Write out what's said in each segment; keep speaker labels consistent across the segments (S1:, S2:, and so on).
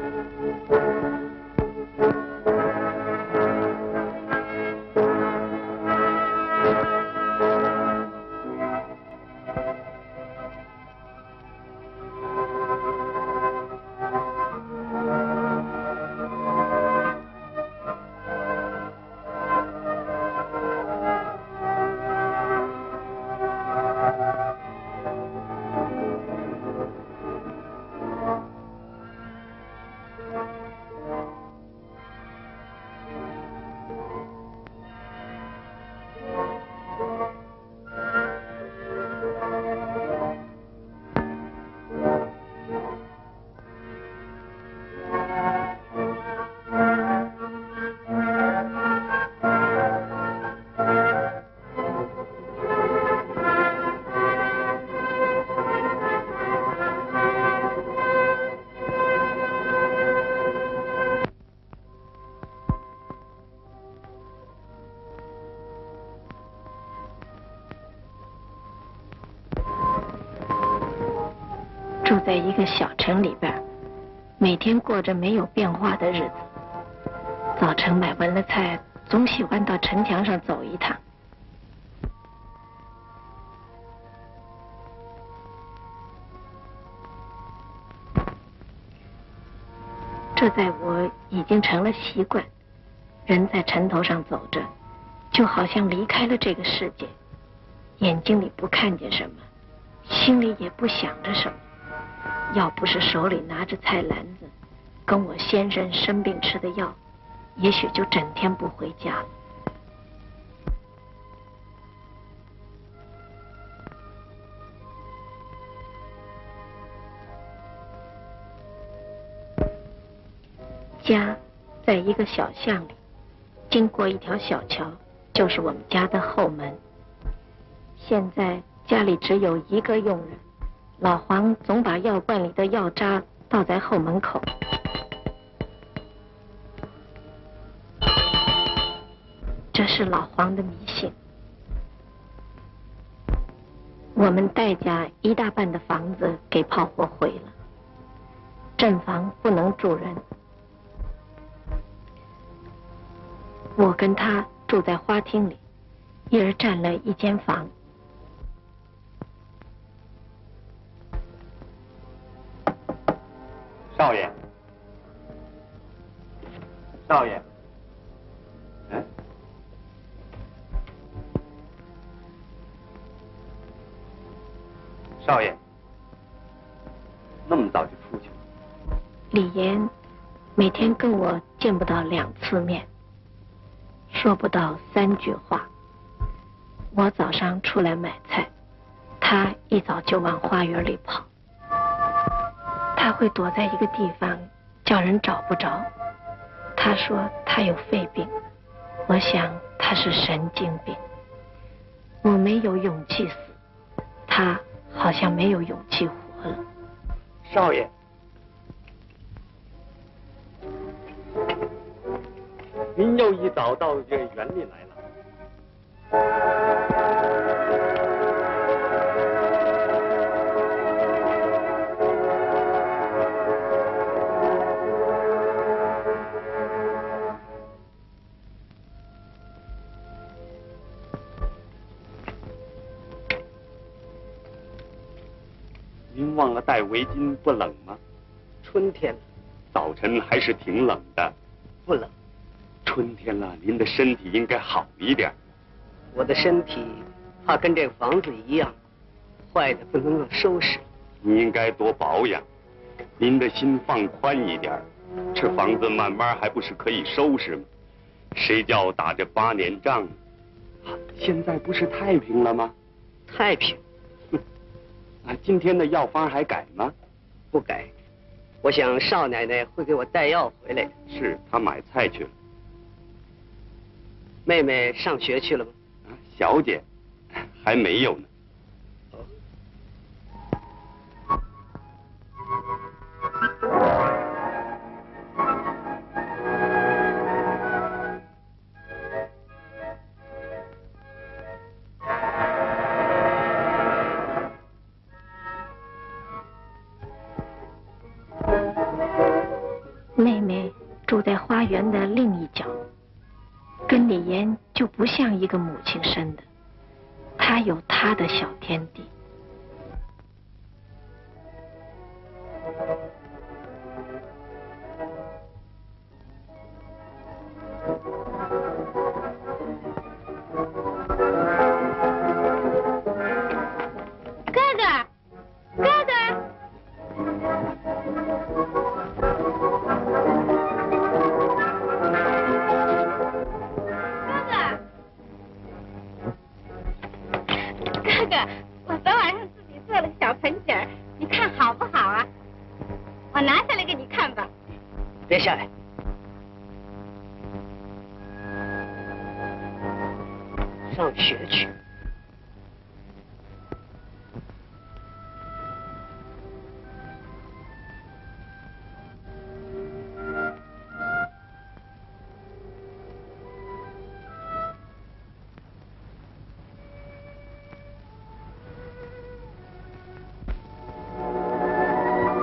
S1: 住在一个小城里边，每天过着没有变化的日子。早晨买完了菜，总喜欢到城墙上走一趟。这在我已经成了习惯。人在城头上走着，就好像离开了这个世界，眼睛里不看见什么，心里也不想着什么。要不是手里拿着菜篮子，跟我先生生病吃的药，也许就整天不回家了。家在一个小巷里，经过一条小桥，就是我们家的后门。现在家里只有一个佣人。老黄总把药罐里的药渣倒在后门口，这是老黄的迷信。我们戴家一大半的房子给炮火毁了，镇房不能住人，我跟他住在花厅里，一人占了一间房。
S2: 少爷，嗯，少爷，那么早就出去了？
S1: 李岩每天跟我见不到两次面，说不到三句话。我早上出来买菜，他一早就往花园里跑。他会躲在一个地方，叫人找不着。他说他有肺病，我想他是神经病。我没有勇气死，他好像没有勇气活了。
S2: 少爷，您又一早到这园里来了。忘了戴围巾，不冷吗？
S3: 春天了，
S2: 早晨还是挺冷的。
S3: 不冷。
S2: 春天了，您的身体应该好一点。
S3: 我的身体怕跟这房子一样，坏的不能够收拾。
S2: 你应该多保养，您的心放宽一点。这房子慢慢还不是可以收拾吗？谁叫打这八年仗？现在不是太平了吗？
S3: 太平。
S2: 啊，今天的药方还改吗？
S3: 不改。我想少奶奶会给我带药回来。
S2: 是她买菜去了。
S3: 妹妹上学去了吗？
S2: 啊，小姐，还没有呢。
S1: 年就不像一个母亲生的，她有她的小天地。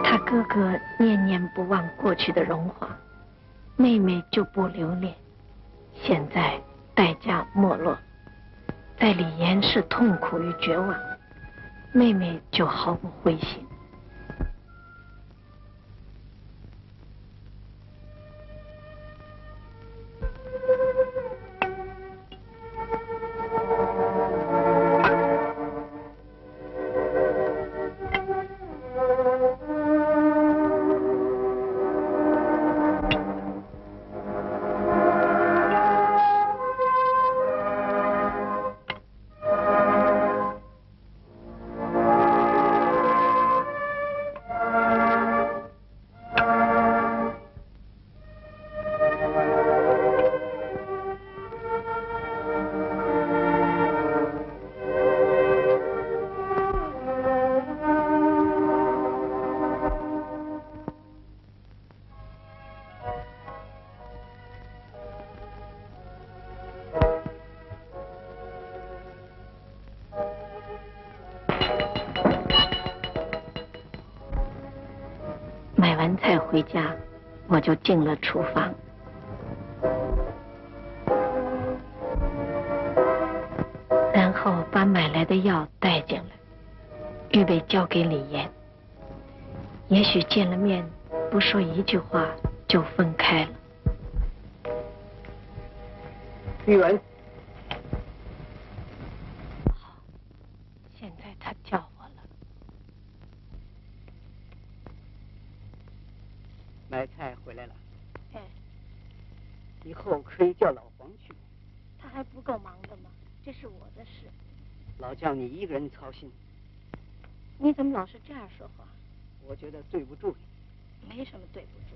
S1: 他哥哥念念不忘过去的荣华，妹妹就不留恋。现在代价没落，在李岩是痛苦与绝望，妹妹就毫不灰心。就进了厨房，然后把买来的药带进来，预备交给李岩。也许见了面，不说一句话就分开了。
S3: 玉文。一个人操心，
S1: 你怎么老是这样说话？
S3: 我觉得对不住
S1: 你。没什么对不住。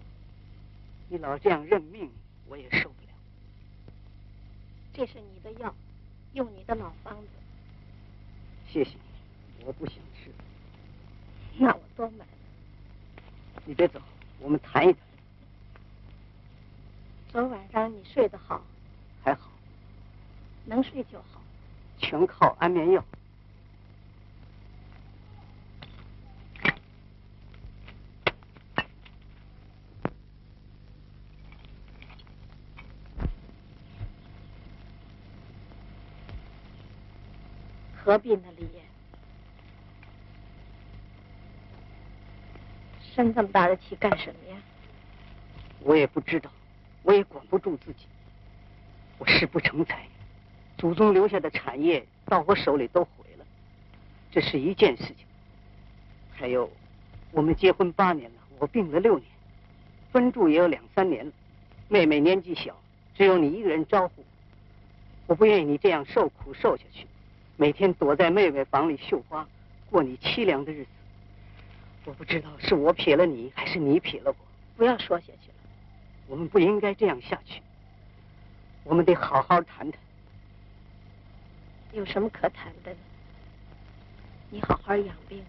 S3: 你老这样认命，我也受不了。
S1: 这是你的药，用你的老方子。
S3: 谢谢你，我不想吃。
S1: 那我多买。
S3: 你别走，我们谈一谈。
S1: 昨晚上你睡得好？
S3: 还好。
S1: 能睡就好。
S3: 全靠安眠药。
S1: 何必呢，李岩？生这么大的气干什么呀？
S3: 我也不知道，我也管不住自己，我誓不成才。祖宗留下的产业到我手里都毁了，这是一件事情。还有，我们结婚八年了，我病了六年，分住也有两三年了。妹妹年纪小，只有你一个人招呼，我不愿意你这样受苦受下去，每天躲在妹妹房里绣花，过你凄凉的日子。我不知道是我撇了你，还是你撇了我。
S1: 不要说下去了，
S3: 我们不应该这样下去，我们得好好谈谈。
S1: 有什么可谈的？你好好养病，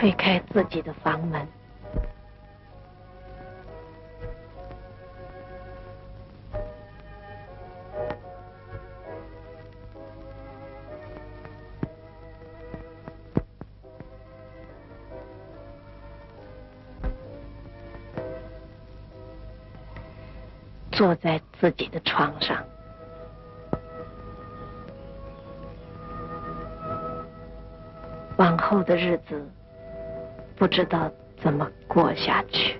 S1: 推开自己的房门。坐在自己的床上。往后的日子不知道怎么过下去。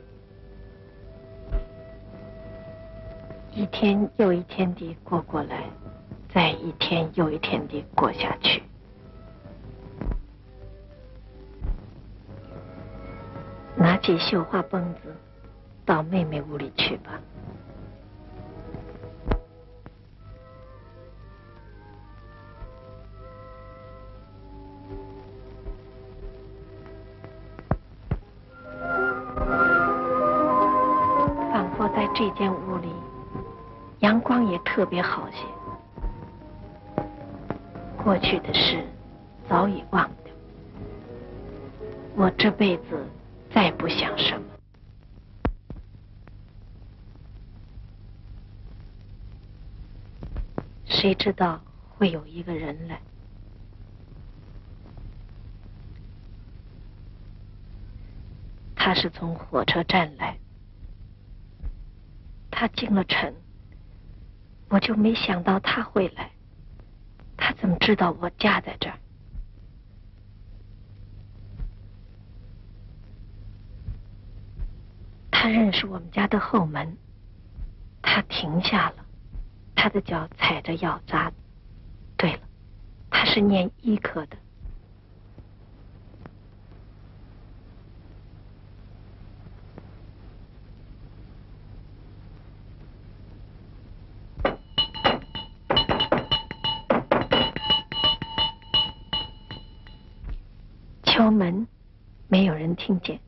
S1: 一天又一天地过过来，再一天又一天地过下去。拿起绣花绷子，到妹妹屋里去吧。里。阳光也特别好些。过去的事早已忘掉，我这辈子再不想什么。谁知道会有一个人来？他是从火车站来，他进了城。我就没想到他会来，他怎么知道我家在这儿？他认识我们家的后门，他停下了，他的脚踩着药渣。对了，他是念医科的。敲门，没有人听见。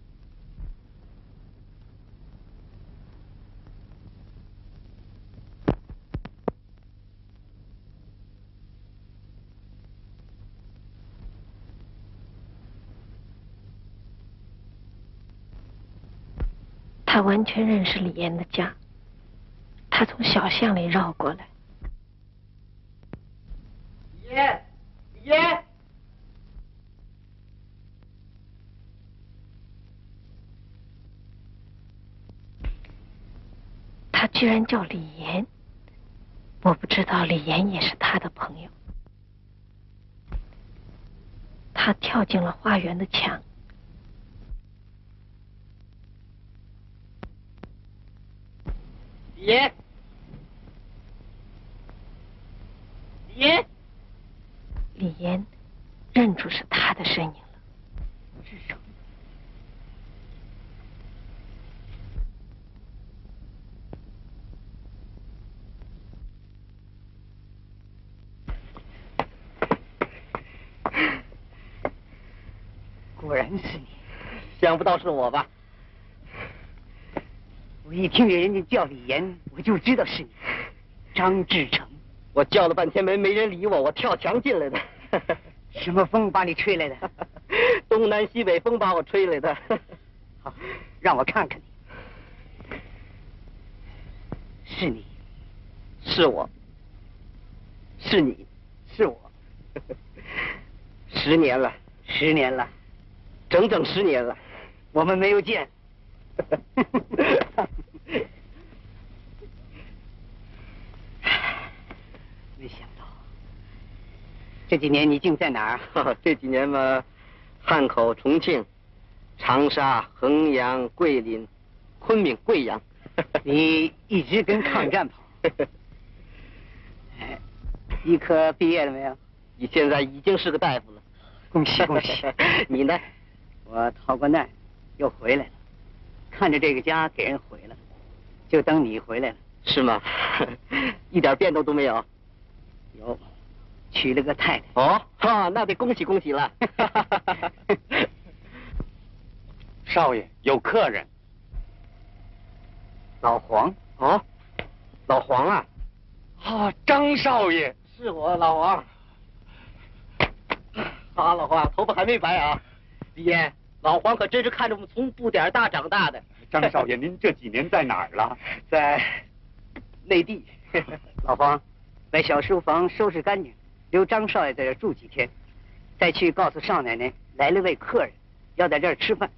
S1: 他完全认识李岩的家，他从小巷里绕过来。
S4: 李岩，李岩。
S1: 他居然叫李岩，我不知道李岩也是他的朋友。他跳进了花园的墙。
S4: 李岩，李岩，
S1: 李岩认出是他的身影了。
S3: 是什么？果然是你，
S4: 想不到是我吧？
S3: 我一听见人家叫李岩，我就知道是你，张志成。
S4: 我叫了半天没没人理我，我跳墙进来的。
S3: 什么风把你吹来的？
S4: 东南西北风把我吹来的。
S3: 好，让我看看你，是你，
S4: 是我，是你，
S3: 是我。
S4: 十年了，
S3: 十年了。
S4: 整整十年了，
S3: 我们没有见。没想到这几年你竟在哪
S4: 儿？这几年嘛，汉口、重庆、长沙、衡阳、桂林、昆明、贵阳。
S3: 你一直跟抗战跑。医科毕业了没有？
S4: 你现在已经是个大夫了。
S3: 恭喜恭喜！
S4: 你呢？
S3: 我逃过难，又回来了，看着这个家给人毁了，就等你回来了。
S4: 是吗？一点变动都没有。
S3: 有，娶了个太太。
S4: 哦，哈，那得恭喜恭喜了。
S2: 少爷有客人。
S3: 老黄。
S4: 哦，老黄啊。
S2: 啊，张少爷。
S4: 是我老王。啊，老黄，头发还没白啊。李岩。老黄可真是看着我们从布点大长大的。
S2: 张少爷，您这几年在哪儿了？
S4: 在内地。
S3: 老黄，把小书房收拾干净，留张少爷在这住几天，再去告诉少奶奶来了位客人，要在这儿吃饭，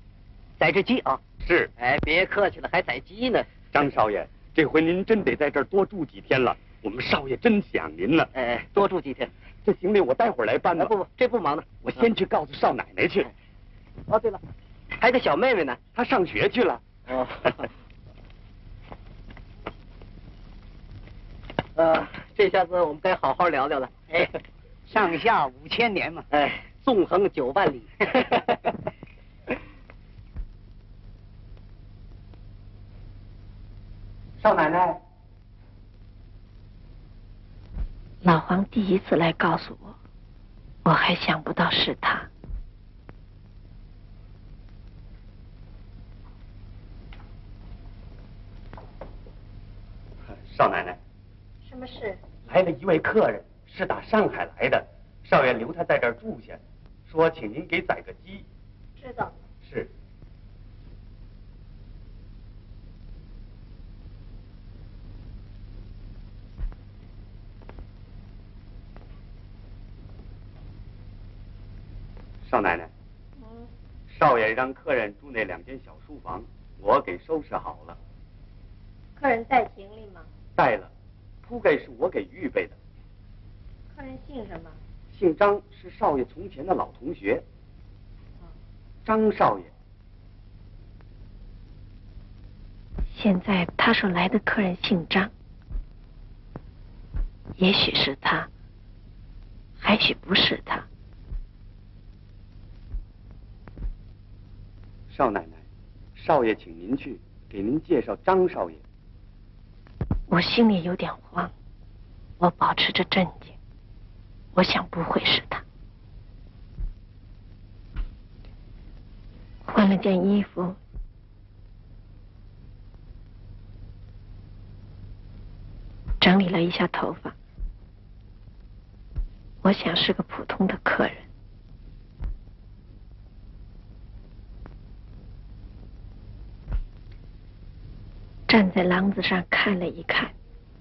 S3: 宰只鸡啊。
S2: 是。
S4: 哎，别客气了，还宰鸡呢。
S2: 张少爷，这回您真得在这儿多住几天了。我们少爷真想您了。
S4: 哎，多住几天。
S2: 这行李我待会儿来搬吧。
S4: 不不，这不忙呢，
S2: 我先去告诉少奶奶去。
S4: 哦，对了，还有个小妹妹呢，
S2: 她上学去了。哦。
S4: 呃，这下子我们该好好聊聊了。
S3: 哎，上下五千年嘛，
S4: 哎，纵横九万里。
S3: 少奶奶，
S1: 老黄第一次来告诉我，我还想不到是他。
S2: 少奶奶。
S1: 什么事？
S2: 来了一位客人，是打上海来的，少爷留他在这儿住下，说请您给宰个鸡。
S1: 知道。
S2: 是。少奶奶。嗯。少爷让客人住那两间小书房，我给收拾好了。
S1: 客人带行李吗？
S2: 带了。铺盖是我给预备的。
S1: 客人姓什么？
S2: 姓张，是少爷从前的老同学。张少爷。
S1: 现在他说来的客人姓张，也许是他，还许不是他。
S2: 少奶奶，少爷请您去给您介绍张少爷。
S1: 我心里有点慌，我保持着镇静，我想不会是他。换了件衣服，整理了一下头发，我想是个普通的客人。站在廊子上看了一看，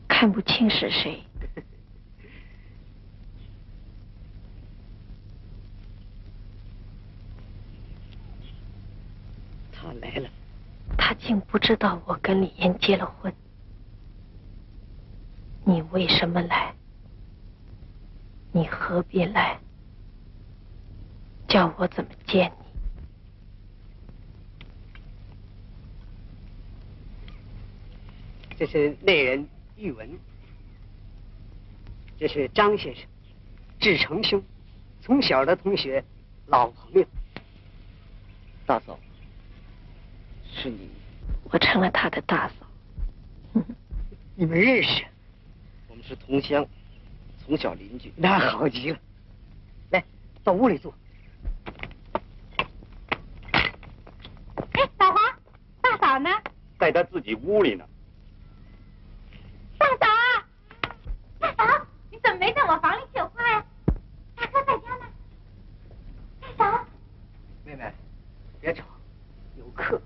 S1: 看不清是谁。
S3: 他来了，
S1: 他竟不知道我跟李岩结了婚。你为什么来？你何必来？叫我怎么见你？
S3: 这是内人玉文，这是张先生，志成兄，从小的同学，老朋友。
S4: 大嫂，是你，
S1: 我成了他的大嫂。
S3: 你们认识？
S4: 我们是同乡，从小邻居。
S3: 那好极了，来到屋里坐。
S5: 哎，老黄，大嫂呢？
S2: 在他自己屋里呢。
S5: 没在我房里绣花呀，大哥在家呢。大嫂，
S3: 妹妹，别吵，有客。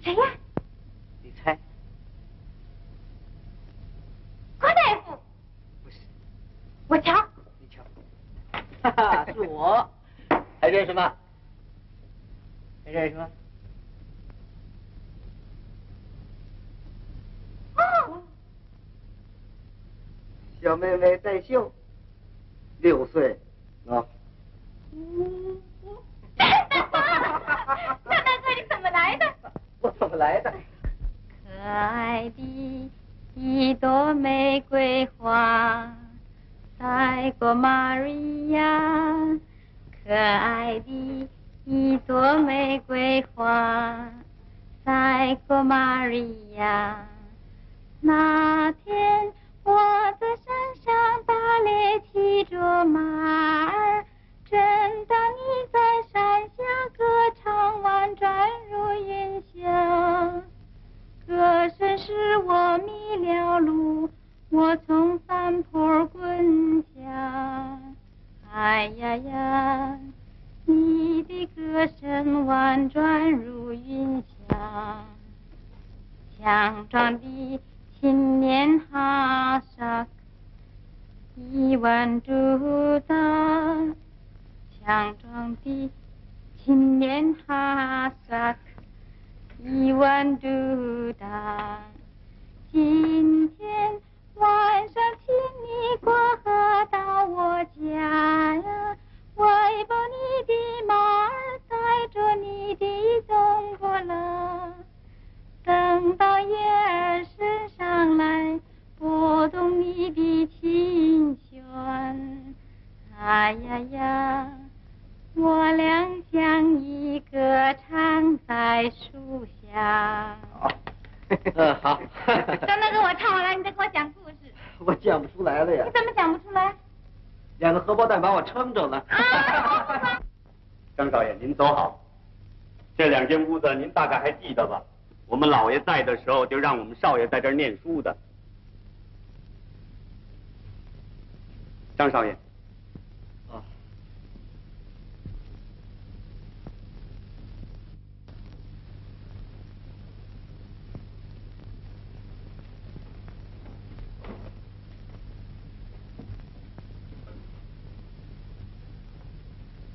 S5: 谁呀？
S3: 你猜。
S5: 关大夫。
S3: 不是。
S5: 我瞧。
S3: 你瞧。
S4: 哈哈，是我。还认识吗？还认识吗？小妹妹在绣，六岁啊。
S5: 大哥，你怎么来的？
S4: 我怎么来的？
S5: 可爱的一朵玫瑰花，赛过玛利亚。可爱的一朵玫瑰花，赛过玛利亚。那天。我在山上打猎，骑着马儿，正当你在山下歌唱，婉转如云霞。歌声使我迷了路，我从山坡滚下。哎呀呀，你的歌声婉转如云霞，强壮的。青年哈萨克，一万朵大强壮的青年哈萨克一万朵大今
S6: 天晚上请你过河到
S4: 我家呀我抱你的
S6: 马儿
S2: 张少爷，您走好。这两间屋子您大概还记得吧？我们老爷在的时候，就让我们少爷在这儿念书的。张少爷，
S4: 啊，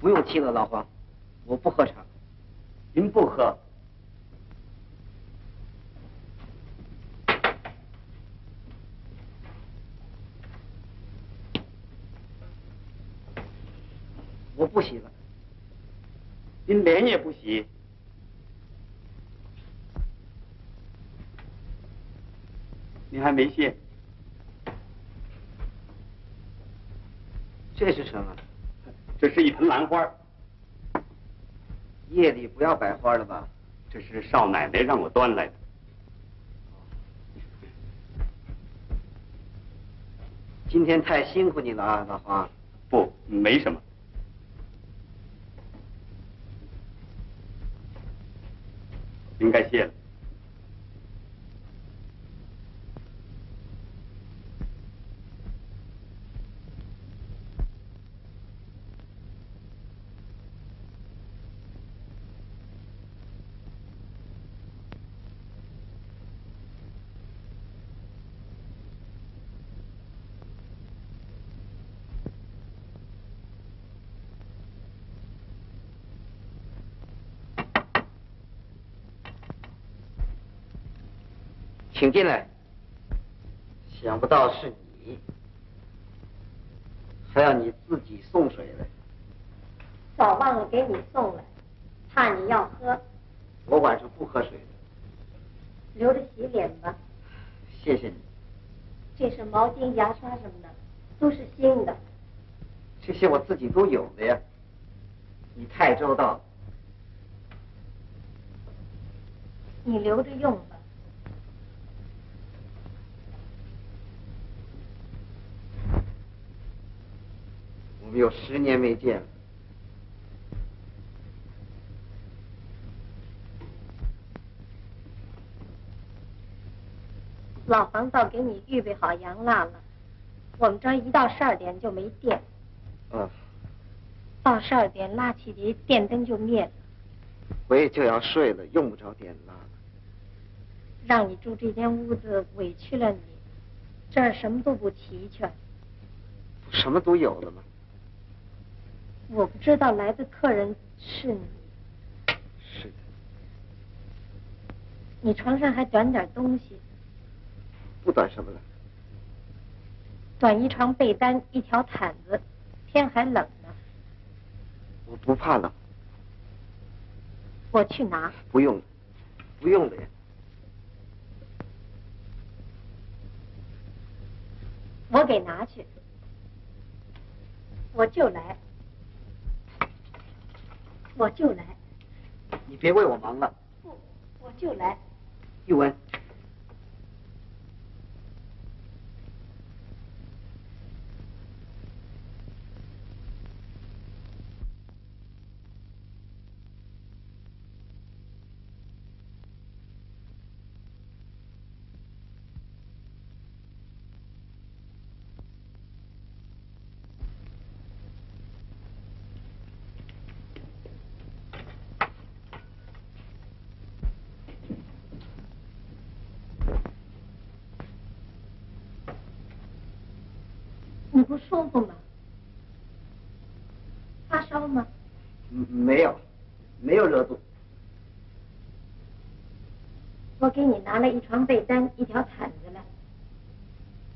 S4: 不用气了，老黄，我不喝茶。
S2: 您不喝，
S4: 我不洗了。
S2: 您脸也不洗，您还没谢。
S4: 这是什么？
S2: 这是一盆兰花，
S4: 夜里不要摆花了吧？
S2: 这是少奶奶让我端来的。
S4: 今天太辛苦你了啊，老黄。
S2: 不，没什么。应该谢了。
S4: 请进来。想不到是你，还要你自己送水来。
S7: 早忘了给你送来，怕你要喝，
S4: 我晚上不喝水的，
S7: 留着洗脸吧。
S4: 谢谢你。
S7: 这是毛巾、牙刷什么的，都是新的。
S4: 这些我自己都有的呀。你太周到了。
S7: 你留着用吧。
S4: 有十年没见了。
S7: 老黄倒给你预备好洋蜡了。我们这儿一到十二点就没电，
S4: 嗯，
S7: 到十二点拉起的，电灯就灭了。
S4: 我也就要睡了，用不着点蜡了。
S7: 让你住这间屋子，委屈了你。这儿什么都不齐全，
S4: 不什么都有了吗？
S7: 我不知道来的客人是你。
S4: 是的，
S7: 你床上还短点东西，
S4: 不短什么了？
S7: 短一床被单，一条毯子，天还冷呢。
S4: 我不怕冷，
S7: 我去拿。
S4: 不用了，不用了呀。
S7: 我给拿去，我就来，我就来，
S4: 你别为我忙了，
S7: 不，我就来。
S4: 玉文。
S7: 不舒服吗？发烧吗？
S4: 嗯没有，没有热度。
S7: 我给你拿了一床被单，一条毯子来，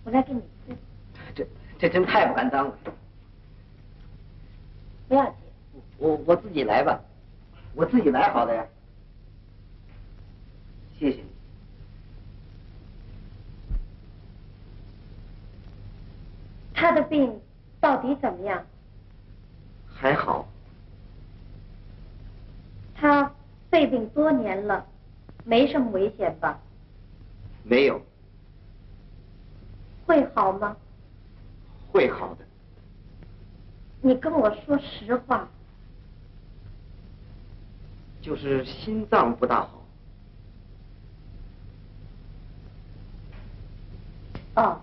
S7: 我来给你铺，
S4: 这这真太不敢当了。
S7: 不要紧。
S4: 我我自己来吧，我自己来好了呀。谢谢你。
S7: 他的病到底怎么样？
S4: 还好，
S7: 他肺病多年了，没什么危险吧？
S4: 没有，
S7: 会好吗？
S4: 会好的。
S7: 你跟我说实话。
S4: 就是心脏不大好。
S7: 哦。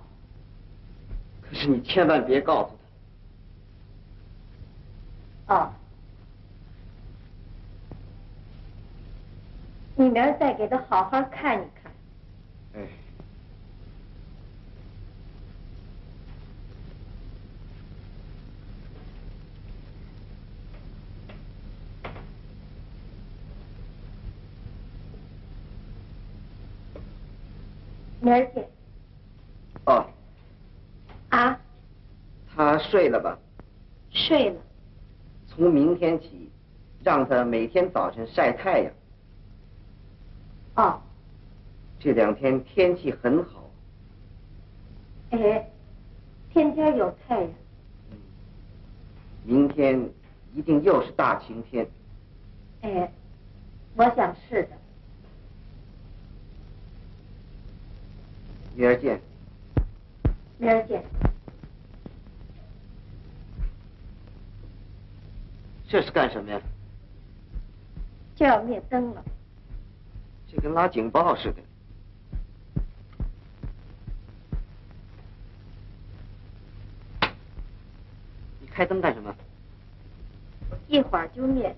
S4: 可是你千万别告诉
S7: 他。哦。你明儿再给他好好看一看。
S4: 哎。
S7: 明儿见。
S4: 哦。
S7: 啊。
S4: 他睡了吧？
S7: 睡了。
S4: 从明天起，让他每天早晨晒太阳。
S7: 哦。
S4: 这两天天气很好。
S7: 哎，天天有太阳。
S4: 明天一定又是大晴天。
S7: 哎，我想是的。
S4: 明儿见。
S7: 明儿见。
S4: 这是干什么呀？
S7: 就要灭灯了。
S4: 这跟拉警报似的。你开灯干什么？
S7: 一会儿就灭了。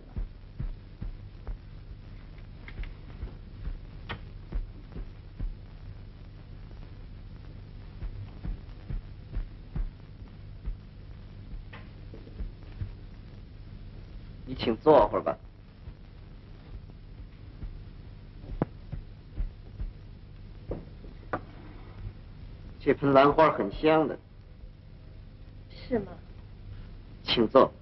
S4: 请坐会儿吧。这盆兰花很香的。
S7: 是吗？
S4: 请坐。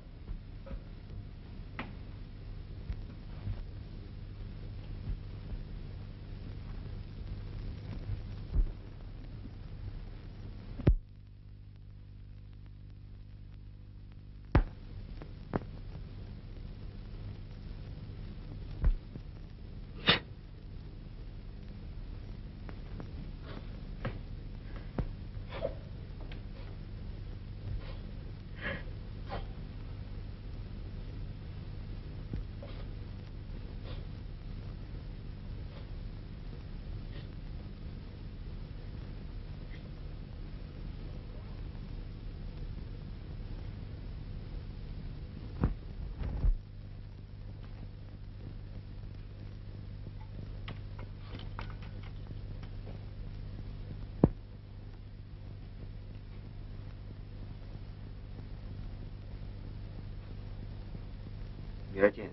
S4: 明儿见。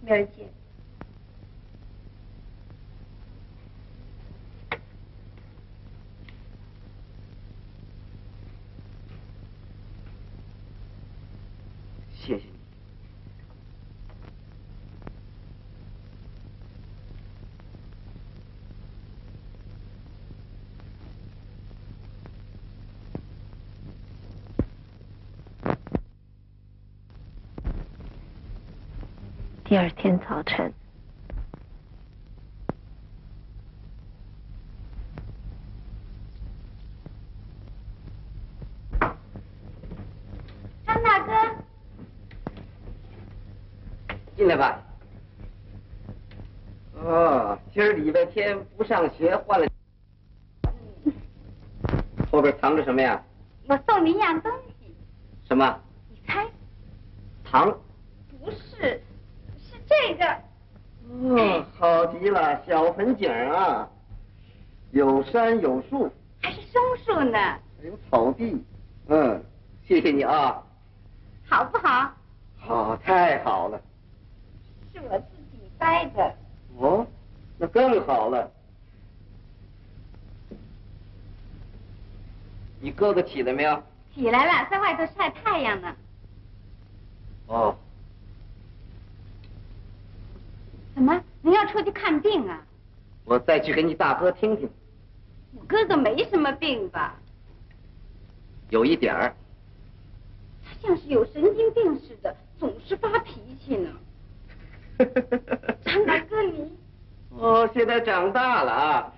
S7: 明儿见。
S4: 谢谢你。
S7: 第二天早晨，
S5: 张大哥，
S4: 进来吧。哦，今儿礼拜天不上学，换了。后边藏着什么呀？
S5: 我送你一样东西。
S4: 什么？
S5: 你猜？
S4: 糖。
S5: 不是。这个，
S4: 哦，好极了，小盆景啊，有山有树，
S5: 还是松树呢，
S4: 还有草地，嗯，谢谢你啊，
S5: 好不好？
S4: 好，太好了，
S5: 是我自己栽的。
S4: 哦，那更好了。你哥哥起来没有？
S5: 起来了，在外头晒太阳呢。
S4: 哦。
S5: 怎么？您要出去看病啊？
S4: 我再去给你大哥听听。
S5: 我哥哥没什么病吧？
S4: 有一点。
S5: 他像是有神经病似的，总是发脾气呢。大哥，你
S4: 现在长大了啊。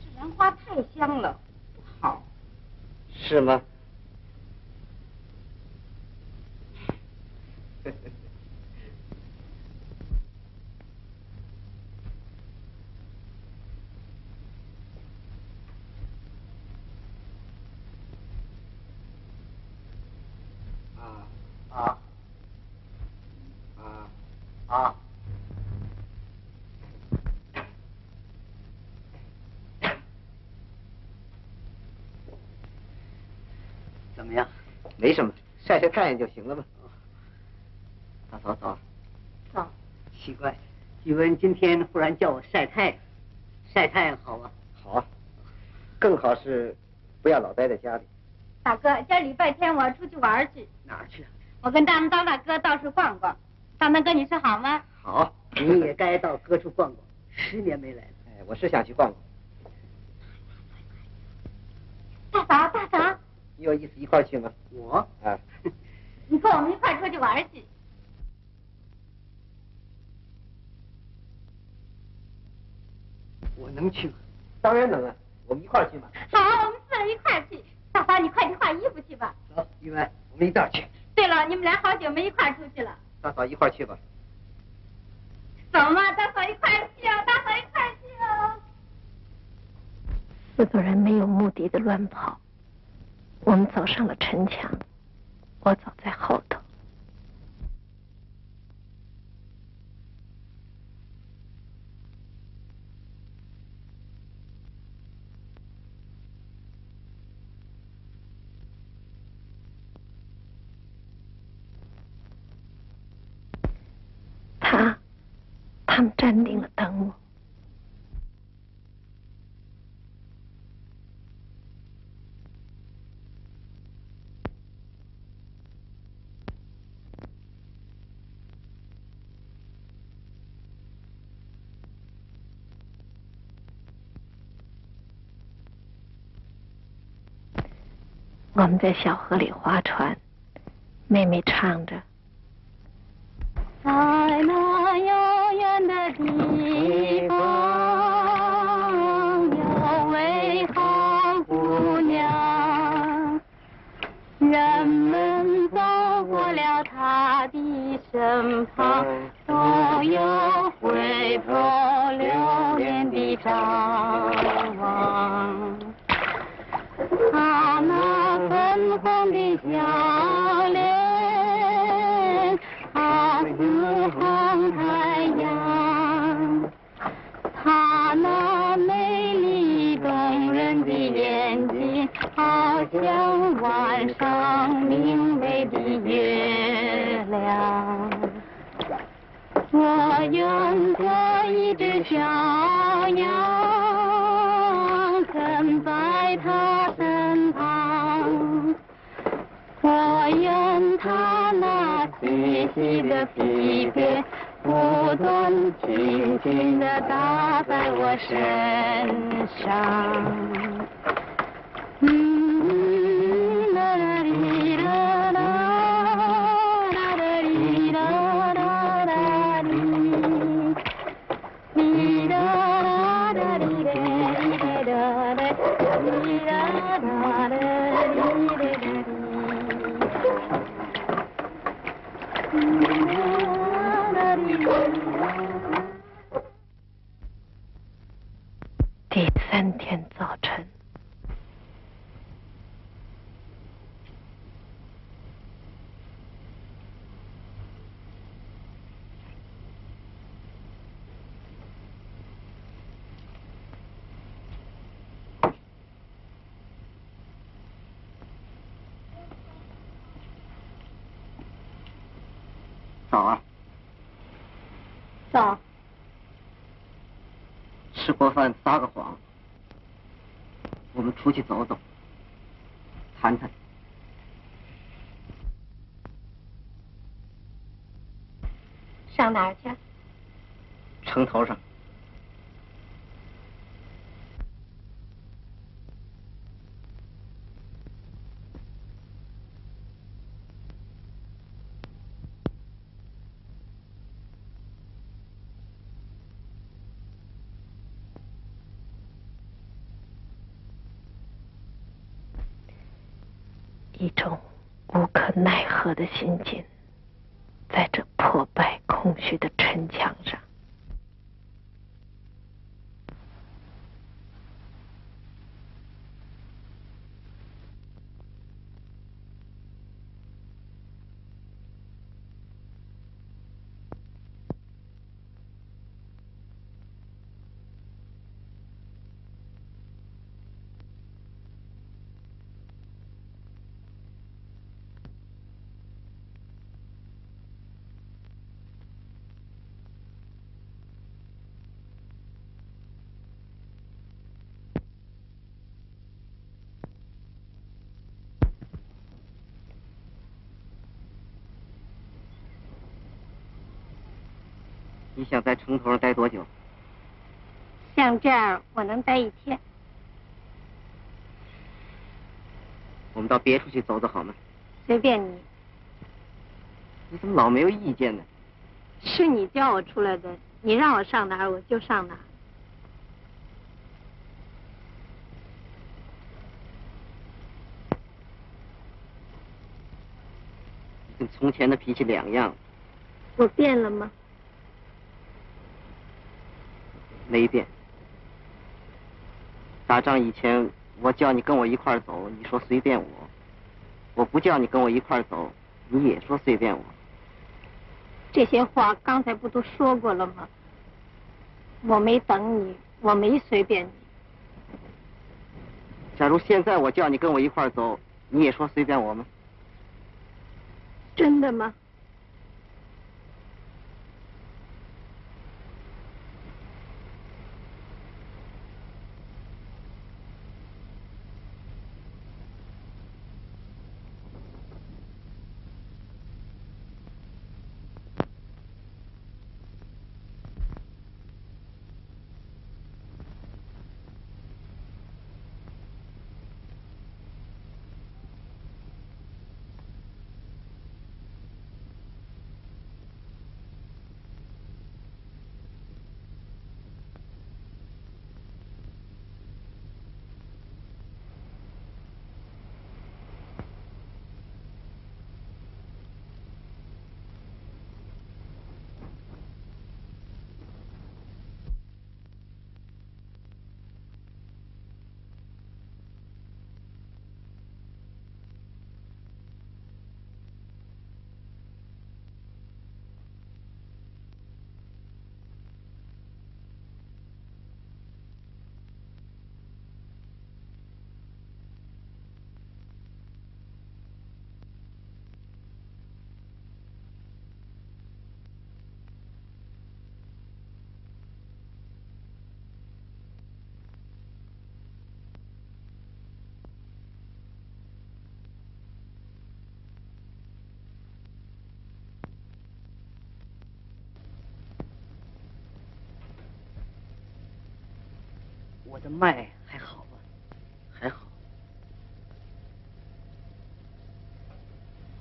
S8: 这兰花太香了。
S4: 是吗？啊啊啊啊！
S3: 怎么样？
S4: 没什么，晒晒太阳就行了嘛。大嫂早，
S8: 早，
S3: 奇怪，宇文今天忽然叫我晒太阳，晒太阳好吗。
S4: 好啊，更好是不要老待在家里。
S8: 大哥，今儿礼拜天我要出去玩去，
S3: 哪儿去啊？
S8: 我跟大张大哥到处逛逛。张大哥，你说好吗？
S4: 好，
S3: 你也该到各处逛逛，十年没来了。
S4: 哎，我是想去逛逛。
S8: 大嫂，大嫂，
S4: 你有意思一块去吗？
S3: 我
S4: 啊，
S8: 你跟我们一块出去玩去。
S3: 我能去吗？
S4: 当然能啊，我们一块去吧。
S8: 好，我们四人一块去。大嫂，你快去换衣服去吧。
S3: 走，玉文，我们一道去。
S8: 对了，你们俩好久没一块出去了。
S4: 大嫂一块去吧。
S8: 走嘛，大嫂一块去啊，大嫂一块去啊。
S1: 四个人没有目的的乱跑，我们走上了城墙，我走在后头。我们在小河里划船，妹妹唱着。
S8: 在那遥远的地方，有位好姑娘，人们走过了她的身旁，都有回头留恋的张红的笑脸，好似红太阳。她那美丽动人的眼睛，好像晚上明媚的月亮。我愿做一只小鸟，你的皮鞭，不断轻轻地打在我身上。
S1: 早
S4: 啊，
S8: 早，
S4: 吃过饭撒个谎，我们出去走走，谈谈。
S8: 上哪儿去？
S4: 城头上，
S1: 的心
S4: 情，想在城头上待多久？
S8: 像这样，我能待一天。
S4: 我们到别处去走走好吗？
S8: 随便你。
S4: 你怎么老没有意见呢？
S8: 是你叫我出来的，你让我上哪儿我就上哪儿。
S4: 跟从前的脾气两样。
S8: 我变了吗？
S4: 没变。打仗以前，我叫你跟我一块儿走，你说随便我；我不叫你跟我一块儿走，你也说随便我。
S8: 这些话刚才不都说过了吗？我没等你，我没随便你。
S4: 假如现在我叫你跟我一块儿走，你也说随便我吗？
S8: 真的吗？
S3: 我的脉还好吗？
S4: 还好，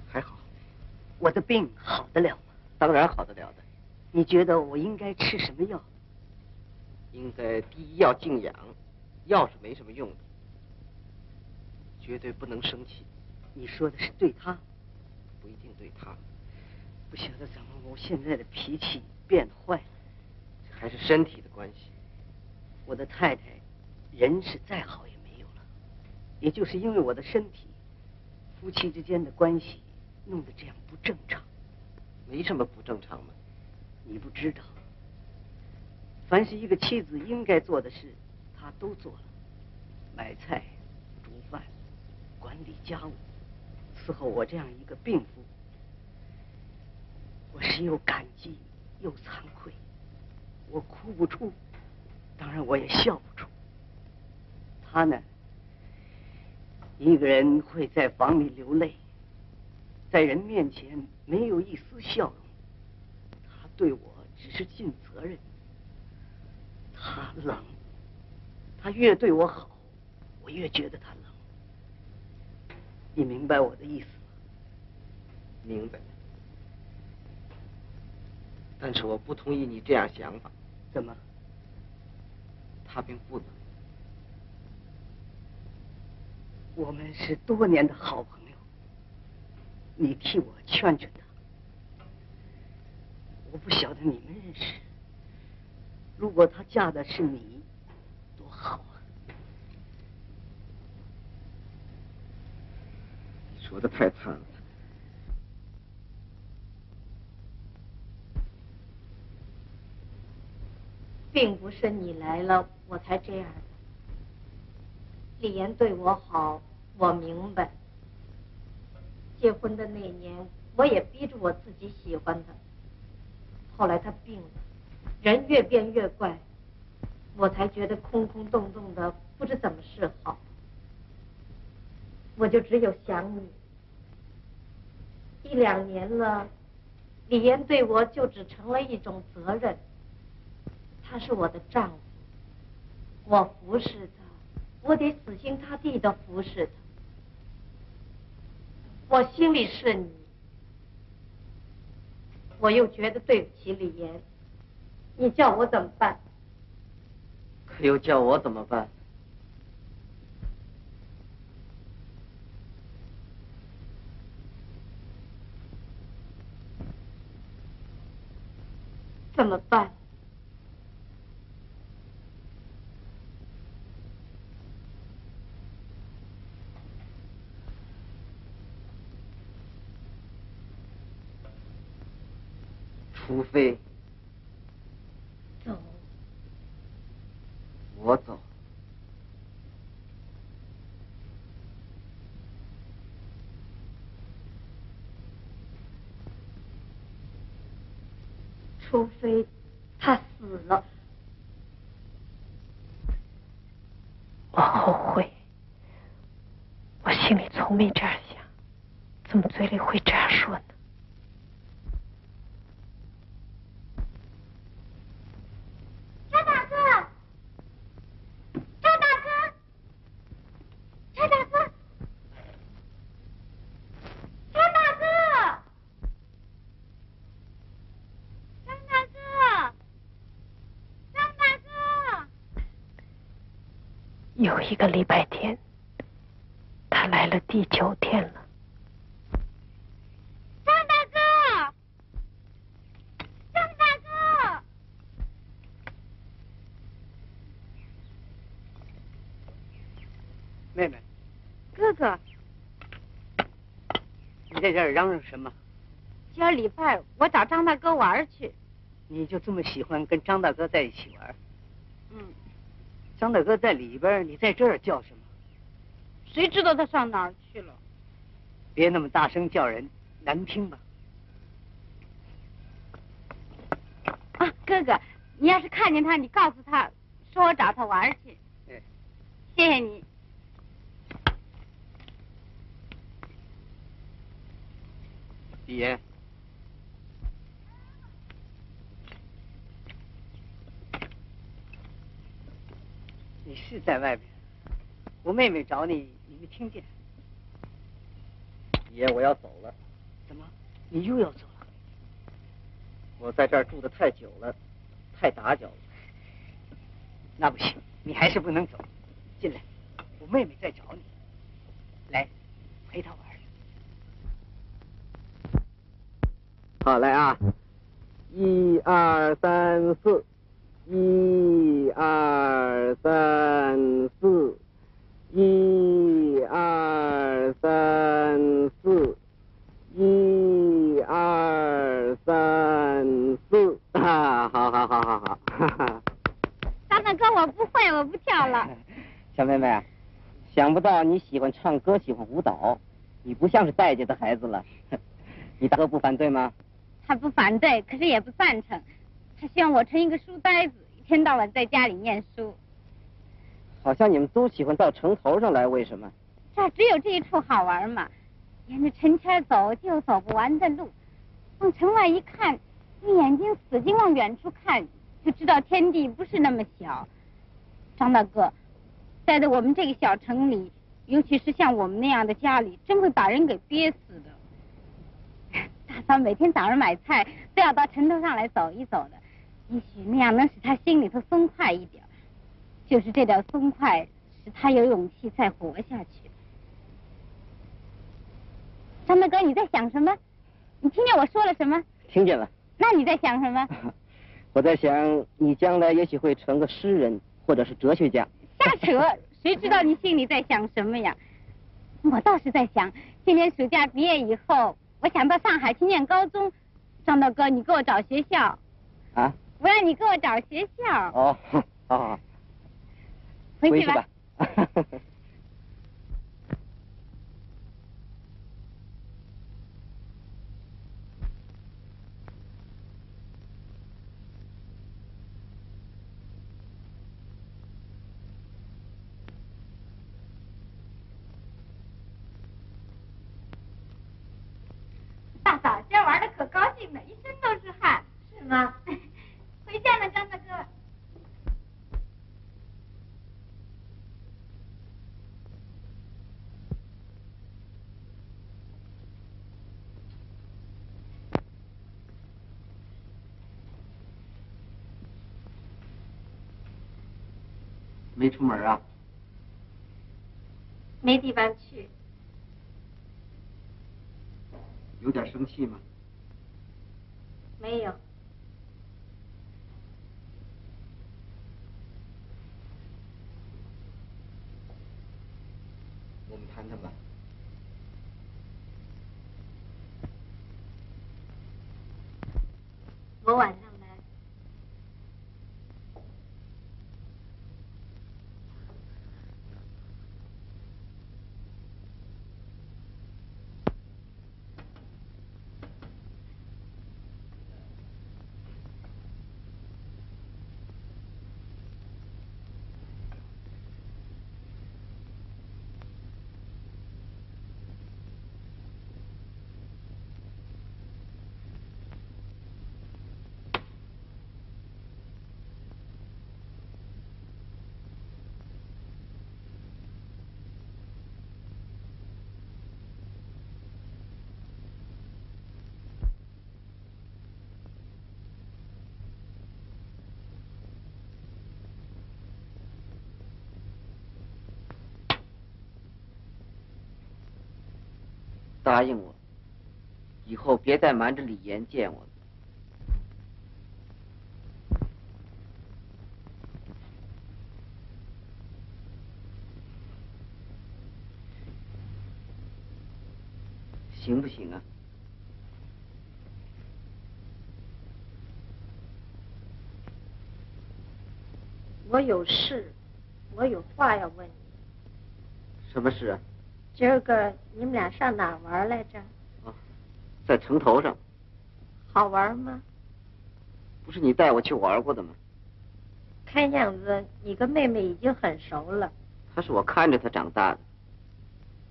S4: 还好。
S3: 我的病好得了吗？
S4: 当然好得了的。
S3: 你觉得我应该吃什么药？
S4: 应该第一要静养，药是没什么用的，绝对不能生气。
S3: 你说的是对他？
S4: 不一定对他。
S3: 不晓得怎么我现在的脾气变坏了。
S4: 还是身体的关系。
S3: 我的太太人是再好也没有了，也就是因为我的身体，夫妻之间的关系弄得这样不正常。
S4: 没什么不正常嘛。
S3: 你不知道，凡是一个妻子应该做的事，她都做了：买菜、煮饭、管理家务、伺候我这样一个病夫。我是又感激又惭愧，我哭不出，当然我也笑不出。他呢，一个人会在房里流泪，在人面前没有一丝笑容。他对我只是尽责任。他冷，他越对我好，我越觉得他冷。你明白我的意思吗？
S4: 明白。但是我不同意你这样想法。
S3: 怎么？
S4: 他并不冷。
S3: 我们是多年的好朋友，你替我劝劝他。我不晓得你们认识，如果她嫁的是你，多好啊！
S4: 你说的太惨了。
S7: 并不是你来了我才这样的。李岩对我好，我明白。结婚的那年，我也逼着我自己喜欢他。后来他病了，人越变越怪，我才觉得空空洞洞的，不知怎么是好。我就只有想你。一两年了，李岩对我就只成了一种责任。他是我的丈夫，我服侍他，我得死心塌地的服侍他。我心里是你，我又觉得对不起李岩，你叫我怎么办？
S4: 可又叫我怎么办？
S7: 怎么办？
S4: 除非
S7: 走，
S4: 我走。
S7: 除非他死了，我后悔，我心里从没这样想，怎么嘴里会这样说呢？
S6: 张大哥，张大哥，张大哥，张大哥，张大哥，张大哥，
S7: 有一个礼拜天，他来了第九天了。
S6: 张大哥，张大哥。
S3: 妹妹，
S5: 哥哥，
S3: 你在这儿嚷嚷什么？
S5: 今儿礼拜我找张大哥玩去。
S3: 你就这么喜欢跟张大哥在一起玩？
S5: 嗯，
S3: 张大哥在里边，你在这儿叫什么？
S5: 谁知道他上哪儿去了？
S3: 别那么大声叫人，难听吧？
S5: 啊，哥哥，你要是看见他，你告诉他，说我找他玩儿去。
S3: 哎，
S5: 谢谢你。
S4: 李岩，
S3: 你是在外面，我妹妹找你，你没听见？
S4: 爷，我要走了。
S3: 怎么？你又要走了？
S4: 我在这儿住的太久了，太打搅了。
S3: 那不行，你还是不能走。进来，我妹妹在找你。来，陪她玩。
S4: 好，来啊！一二三四，一二三四，一二三四，一二三四，啊，好好好好好，哈哈。
S5: 大大哥，我不会，我不跳了。
S4: 小妹妹，想不到你喜欢唱歌，喜欢舞蹈，你不像是戴家的孩子了。你大哥不反对吗？
S5: 他不反对，可是也不赞成。他希望我成一个书呆子，一天到晚在家里念书。
S4: 好像你们都喜欢到城头上来，为什么？
S5: 这儿只有这一处好玩嘛，沿着城圈走就有走不完的路。往城外一看，用眼睛死劲往远处看，就知道天地不是那么小。张大哥，待在我们这个小城里，尤其是像我们那样的家里，真会把人给憋死的。大嫂每天早上买菜都要到城头上来走一走的，也许那样能使他心里头松快一点。就是这点松快，使他有勇气再活下去。张大哥，你在想什么？你听见我说了什么？
S4: 听见了。
S5: 那你在想什么？
S4: 我在想，你将来也许会成个诗人，或者是哲学家。
S5: 瞎扯！谁知道你心里在想什么呀？我倒是在想，今年暑假毕业以后，我想到上海去念高中。张大哥，你给我找学校。
S4: 啊？
S5: 我让你给我找学校。
S4: 哦，好好。
S5: 回去吧。大嫂，今儿玩的可高兴了，一身都是汗。
S7: 是吗？
S5: 回家了，张大哥。
S4: 没出门啊？
S7: 没地方去。
S4: 有点生气吗？
S7: 没有。
S4: 我们谈谈吧。
S7: 我晚上来。
S4: 答应我，以后别再瞒着李岩见我了。行不行啊？
S7: 我有事，我有话要问你。
S4: 什么事啊？
S7: 今儿个你们俩上哪儿玩来着？
S4: 啊，在城头上。
S7: 好玩吗？
S4: 不是你带我去玩过的吗？
S7: 看样子你跟妹妹已经很熟了。
S4: 她是我看着她长大的。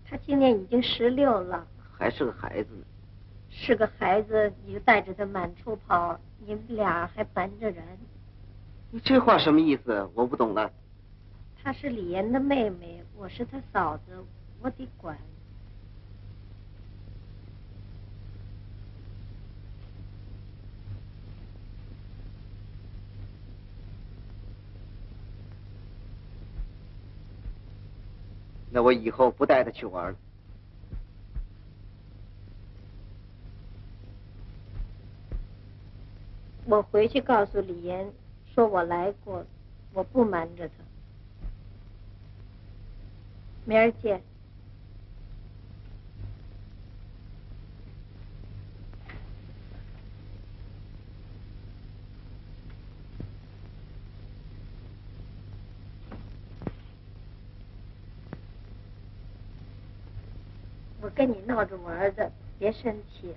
S7: 她今年已经十六了。
S4: 还是个孩子呢。
S7: 是个孩子，你就带着她满处跑，你们俩还瞒着人。
S4: 你这话什么意思？我不懂了。
S7: 她是李岩的妹妹，我是她嫂子，我得管。
S4: 那我以后不带他去玩了。
S7: 我回去告诉李岩，说我来过，我不瞒着他。明儿见。我跟你闹着玩的，别生气。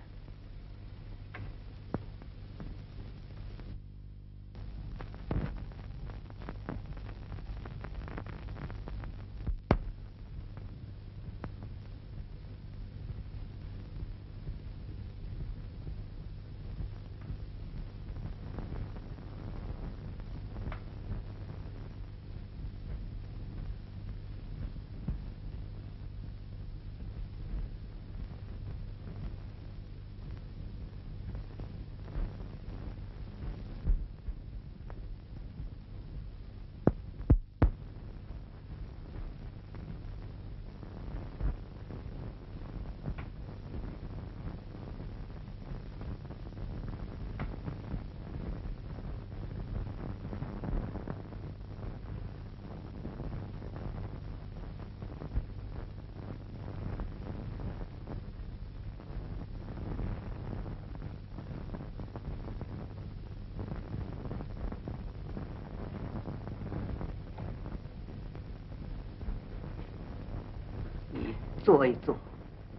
S3: 坐一坐，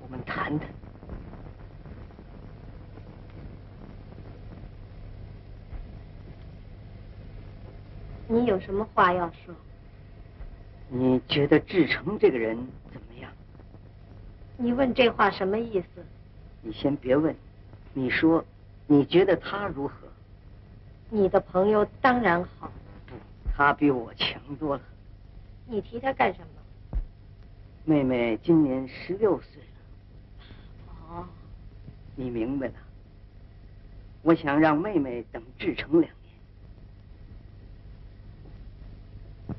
S3: 我们谈谈。
S7: 你有什么话要说？
S3: 你觉得志成这个人怎么样？
S7: 你问这话什么意思？
S3: 你先别问，你说，你觉得他如何？
S7: 你的朋友当然好。
S3: 不，他比我强多了。
S7: 你提他干什么？
S3: 妹妹今年十六岁了。
S7: 哦，
S3: 你明白了。我想让妹妹等志成两年。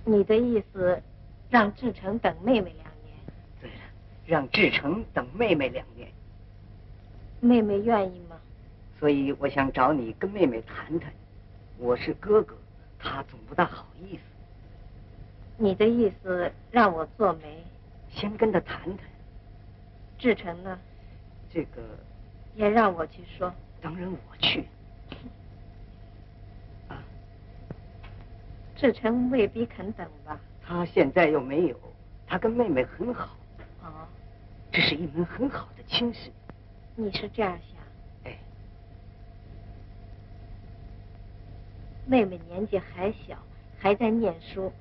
S7: 你的意思，让志成等妹妹两年？
S3: 对了，让志成等妹妹两年。
S7: 妹妹愿意吗？
S3: 所以我想找你跟妹妹谈谈。我是哥哥，她总不大好意思。
S7: 你的意思让我做媒？
S3: 先跟他谈谈。
S7: 志成呢？
S3: 这个
S7: 也让我去说。
S3: 当然我去。
S7: 志成未必肯等吧？
S3: 他现在又没有，他跟妹妹很好。
S7: 哦，
S3: 这是一门很好的亲事。
S7: 你是这样想？
S3: 哎，
S7: 妹妹年纪还小，还在念书，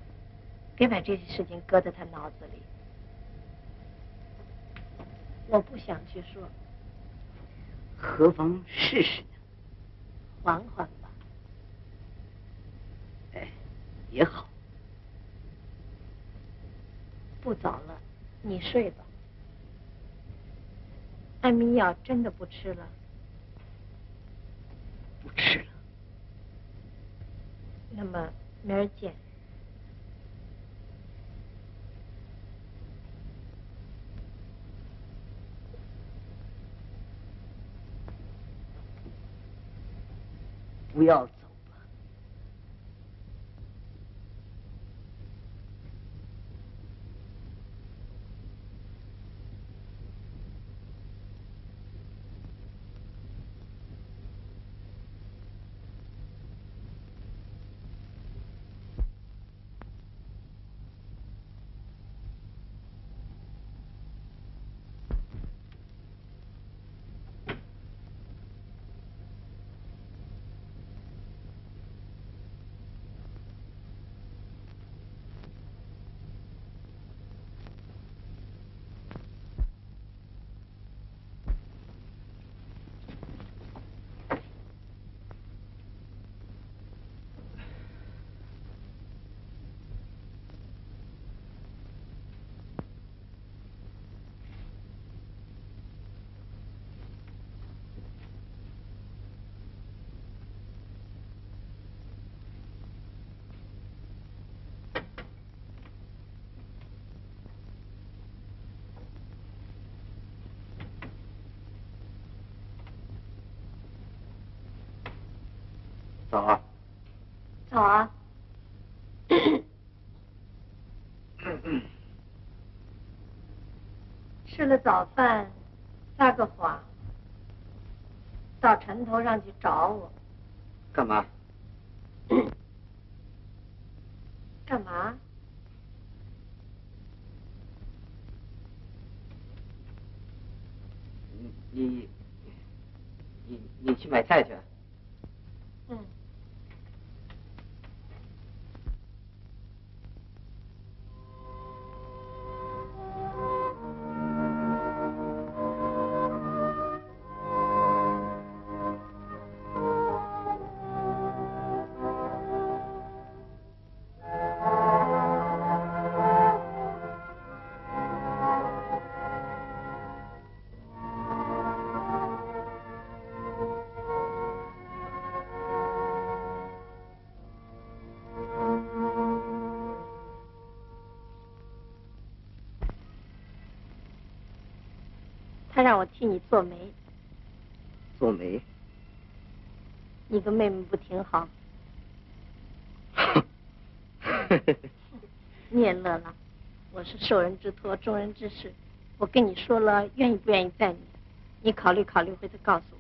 S7: 别把这些事情搁在她脑子里。我不想去说。
S3: 何妨试试呢？
S7: 缓缓吧。
S3: 哎。也好，
S7: 不早了，你睡吧。安眠药真的不吃了？
S3: 不吃了。
S7: 那么明儿见。
S3: 不要。
S4: 早啊！
S7: 早啊！吃了早饭，撒个谎，到城头上去找我。
S4: 干嘛？
S7: 干嘛？
S4: 你你你你去买菜去。
S7: 他让我替你做媒，
S4: 做媒。
S7: 你跟妹妹不挺好？你也乐了。我是受人之托，忠人之事。我跟你说了，愿意不愿意带你？你考虑考虑，回头告诉我。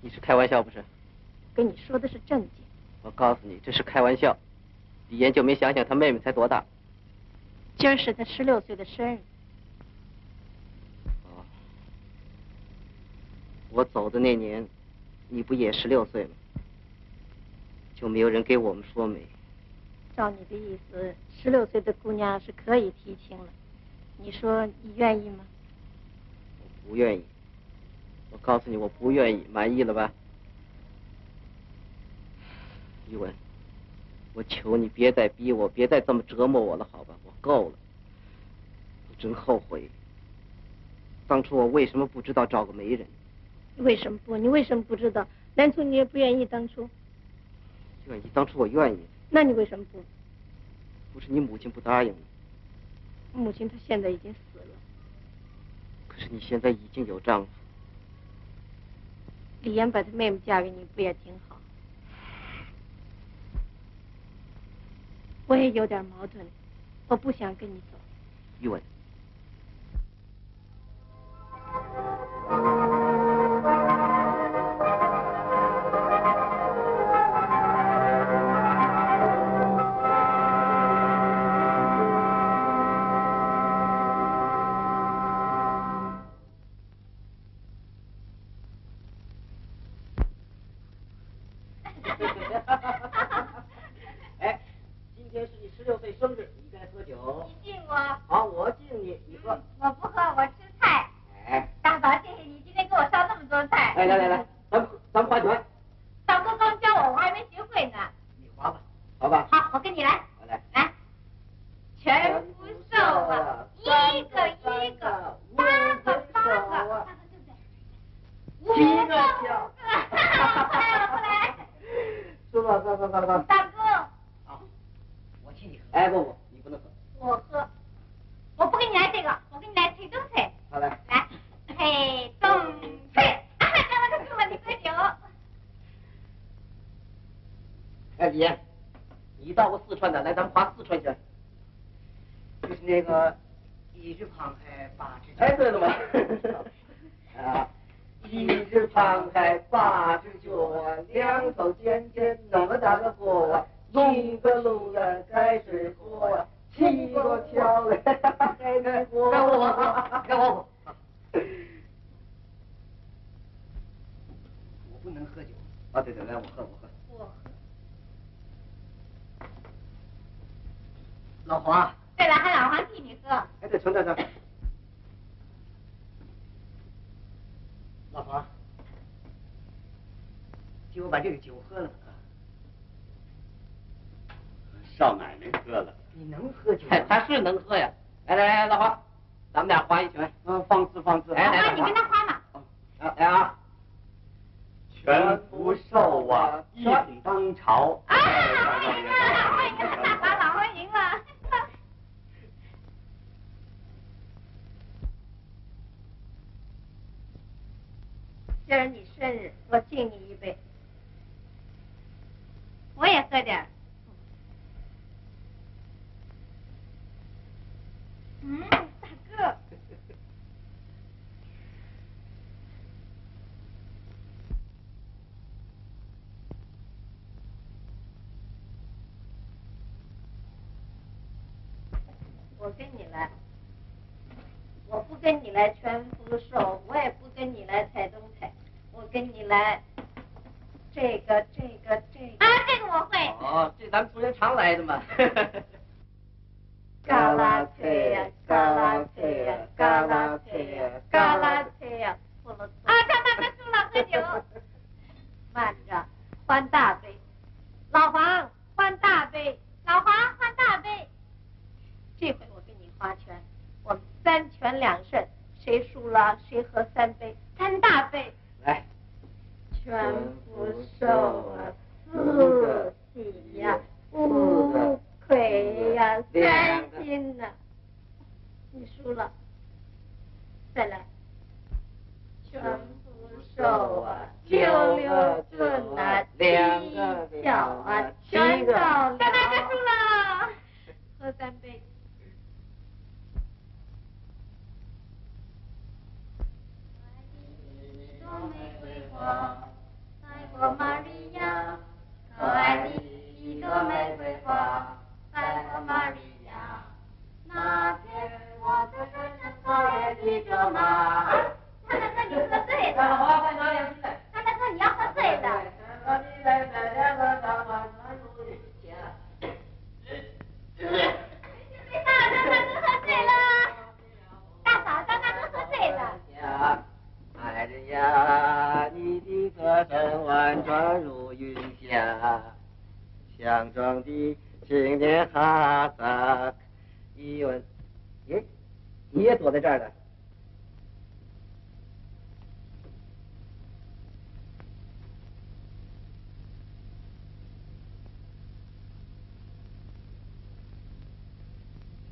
S4: 你是开玩笑不是？
S7: 跟你说的是正经。
S4: 我告诉你，这是开玩笑。李岩就没想想他妹妹才多大。
S7: 今儿是他十六岁的生日。
S9: 我走的那年，你不也十六岁吗？就没有人给我们说媒。
S7: 照你的意思，十六岁的姑娘是可以提亲了。你说你愿意吗？
S9: 我不愿意。我告诉你，我不愿意，满意了吧？一文，我求你别再逼我，别再这么折磨我了，好吧？我够了。我真后悔，当初我为什么不知道找个媒人？
S7: 为什么不？你为什么不知道？当初你也不愿意当初。
S9: 愿意，当初我愿意。
S7: 那你为什么不？
S9: 不是你母亲不答应你，
S7: 母亲她现在已经死了。
S9: 可是你现在已经有丈夫。
S7: 李岩把她妹妹嫁给你，不也挺好。我也有点矛盾，我不想跟你走，
S9: 因
S4: 为。爱我，
S6: 玛利亚，可爱的，一朵玫瑰花。爱我，玛利亚，那天我在山上放着马，
S4: 他拿你喝醉了。淡如云霞。强壮的青年哈萨克，一问，耶，你也躲在这儿了？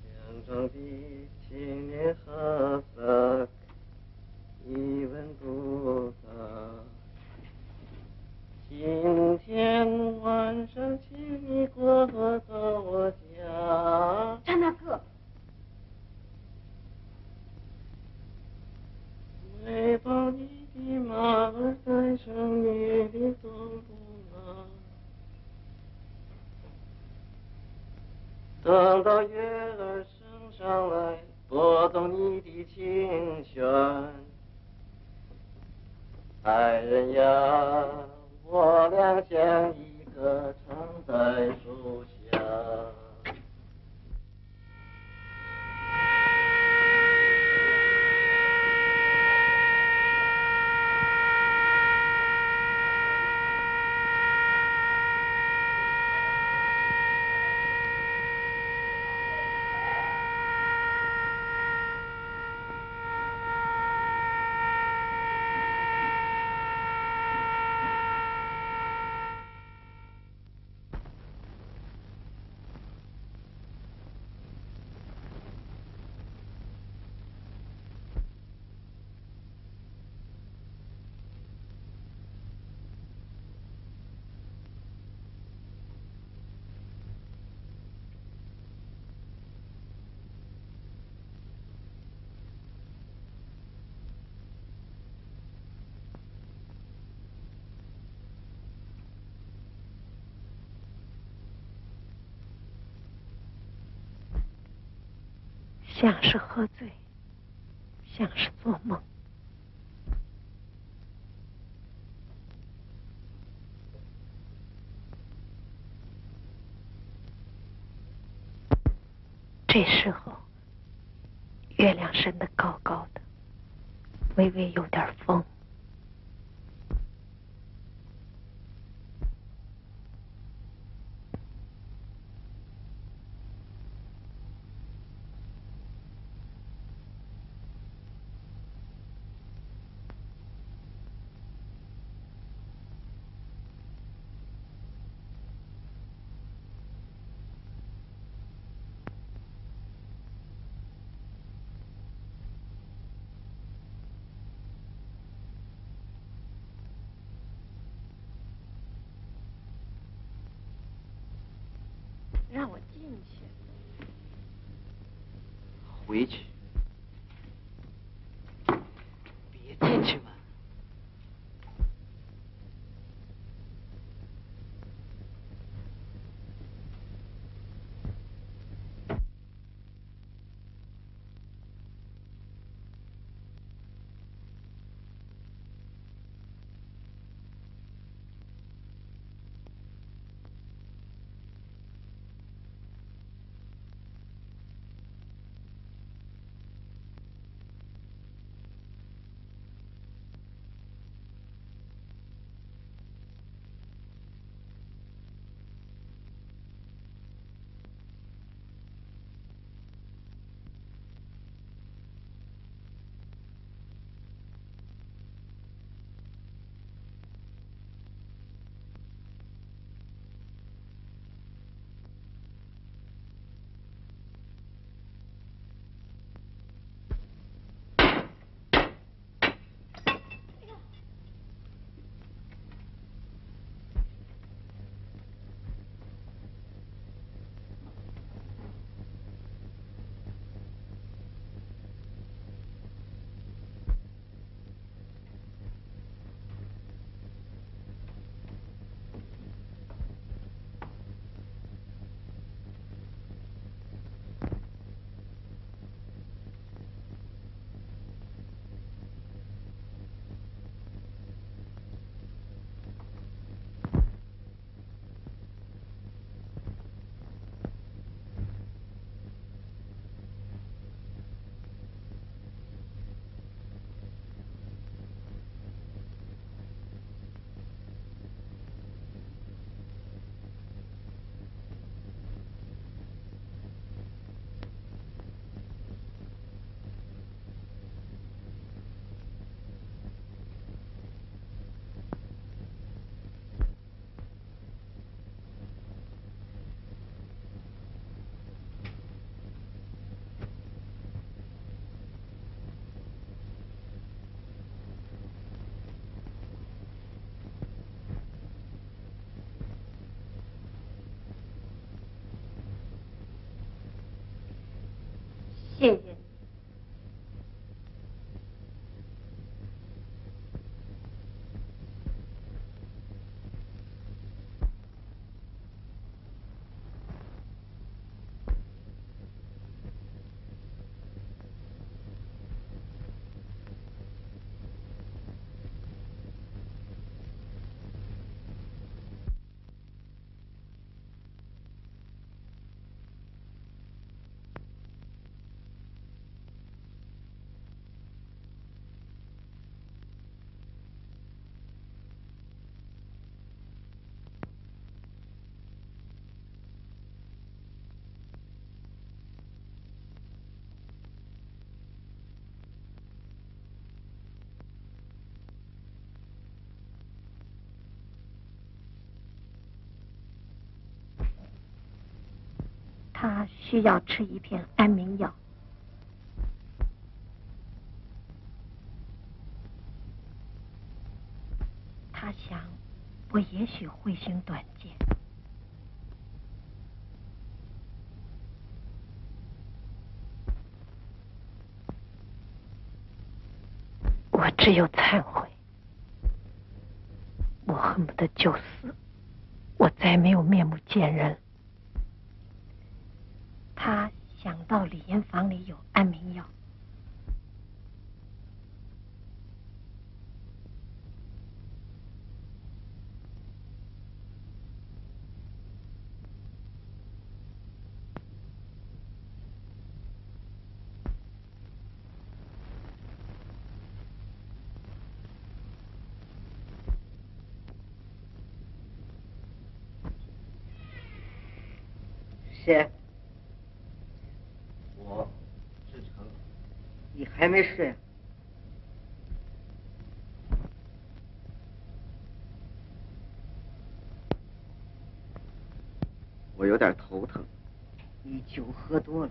S4: 强壮的青年哈
S1: 是喝醉，像是做梦。这时候，月亮升得高高的，微微有点风。需要吃一片安眠药。他想，我也许会行短见。我只有忏悔，我恨不得就死，我再没有面目见人。到李岩房里有安眠药，
S3: 谁？
S4: 我，志成。
S3: 你还没事？
S4: 我有点头疼，
S3: 你酒喝多了。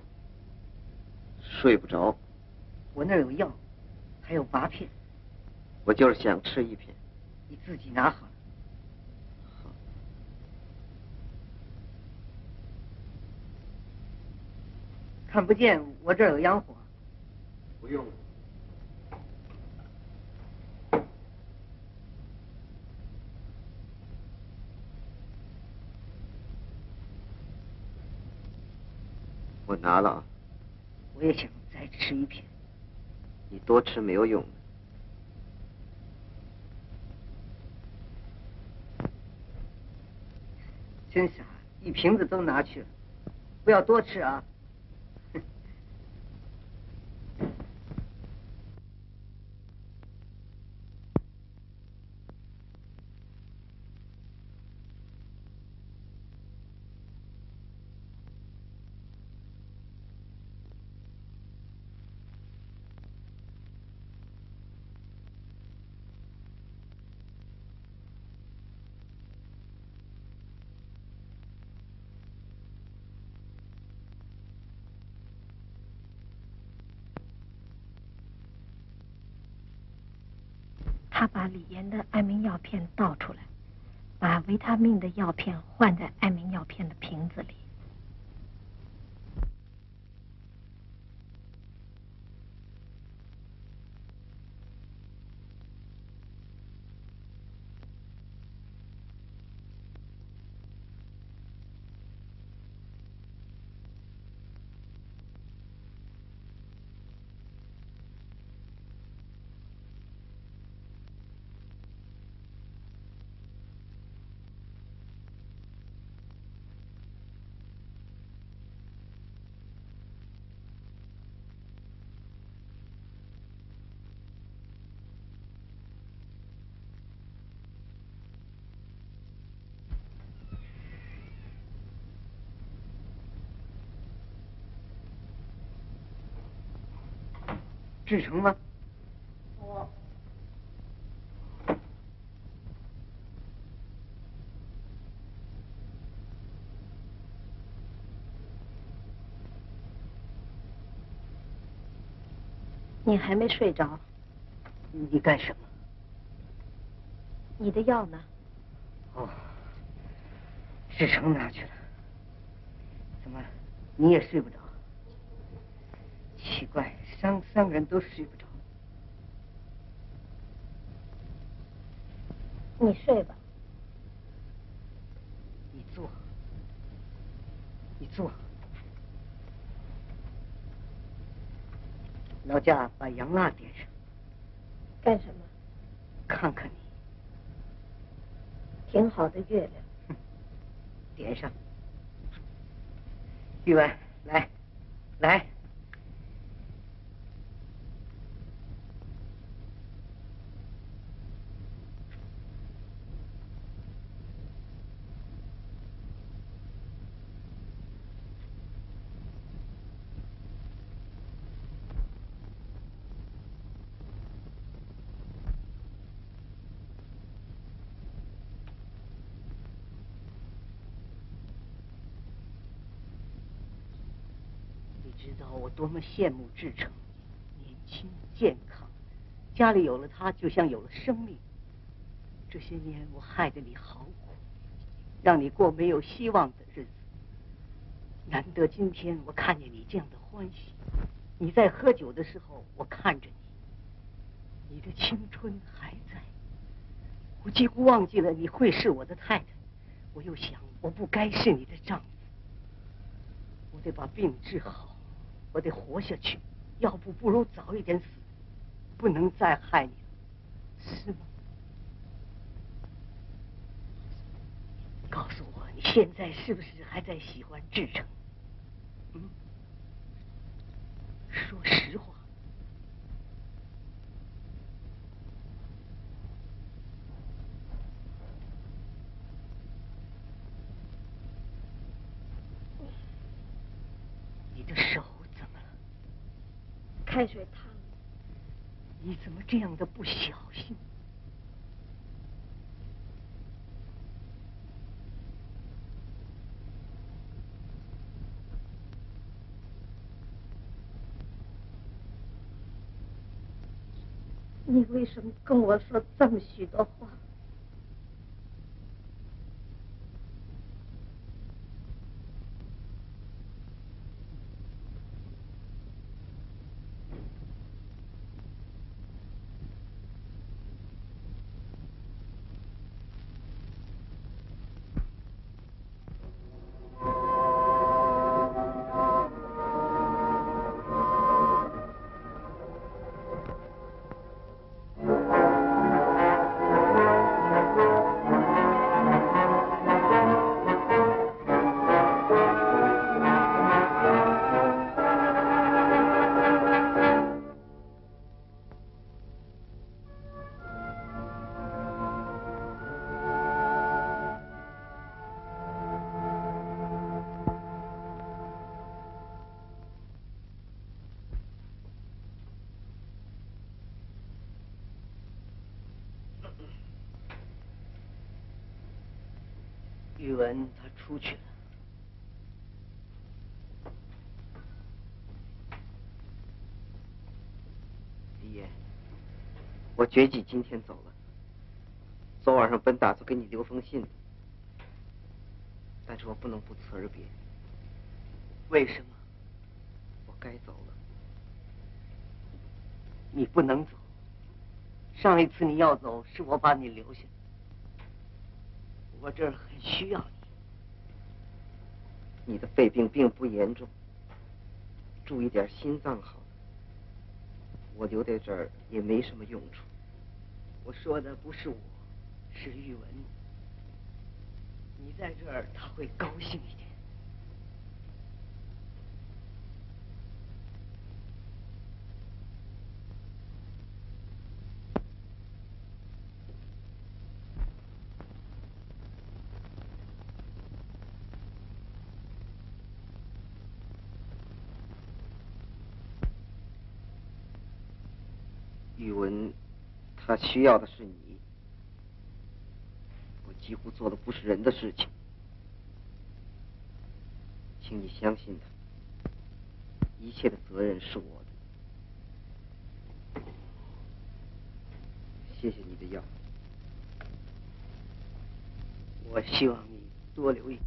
S4: 睡不着。
S3: 我那儿有药，还有八片。
S4: 我就是想吃一片。
S3: 你自己拿好了。看不见，我这儿有洋火。
S4: 不用。我拿了啊。
S3: 我也想再吃一片。
S4: 你多吃没有用的。
S3: 真傻，一瓶子都拿去了，不要多吃啊。
S1: 盐的安眠药片倒出来，把维他命的药片换在安眠药片的瓶子里。
S3: 志成吗？
S8: 我。
S1: 你还没睡着？
S3: 你干什么？
S1: 你的药呢？
S3: 哦，志成拿去了。怎么，你也睡不着？奇怪，三三个人都睡不着。
S7: 你睡吧。
S3: 你坐，你坐。老家把洋蜡点上。
S7: 干什么？
S3: 看看你。
S7: 挺好的月亮。
S3: 点上。玉文，来，来。知道我多么羡慕志成，年轻健康，家里有了他，就像有了生命。这些年我害得你好苦，让你过没有希望的日子。难得今天我看见你这样的欢喜。你在喝酒的时候，我看着你，你的青春还在。我几乎忘记了你会是我的太太，我又想我不该是你的丈夫，我得把病治好。我得活下去，要不不如早一点死，不能再害你了，是吗？告诉我，你现在是不是还在喜欢志成？嗯，说实话。你的手。
S7: 开水烫了，
S3: 你怎么这样的不小心？
S7: 你为什么跟我说这么许多话？出去了，
S4: 李爷，我决计今天走了。昨晚上本打算给你留封信的，但是我不能不辞而别。
S3: 为什么？
S4: 我该走了。
S3: 你不能走。上一次你要走，是我把你留下。我这儿很需要
S4: 你。你的肺病并不严重，注意点心脏好。我留在这儿也没什么用处。
S3: 我说的不是我，是玉文。你在这儿他会高兴一点。
S4: 他需要的是你。我几乎做的不是人的事情，请你相信他，一切的责任是我的。谢谢你的药，
S3: 我希望你多留意。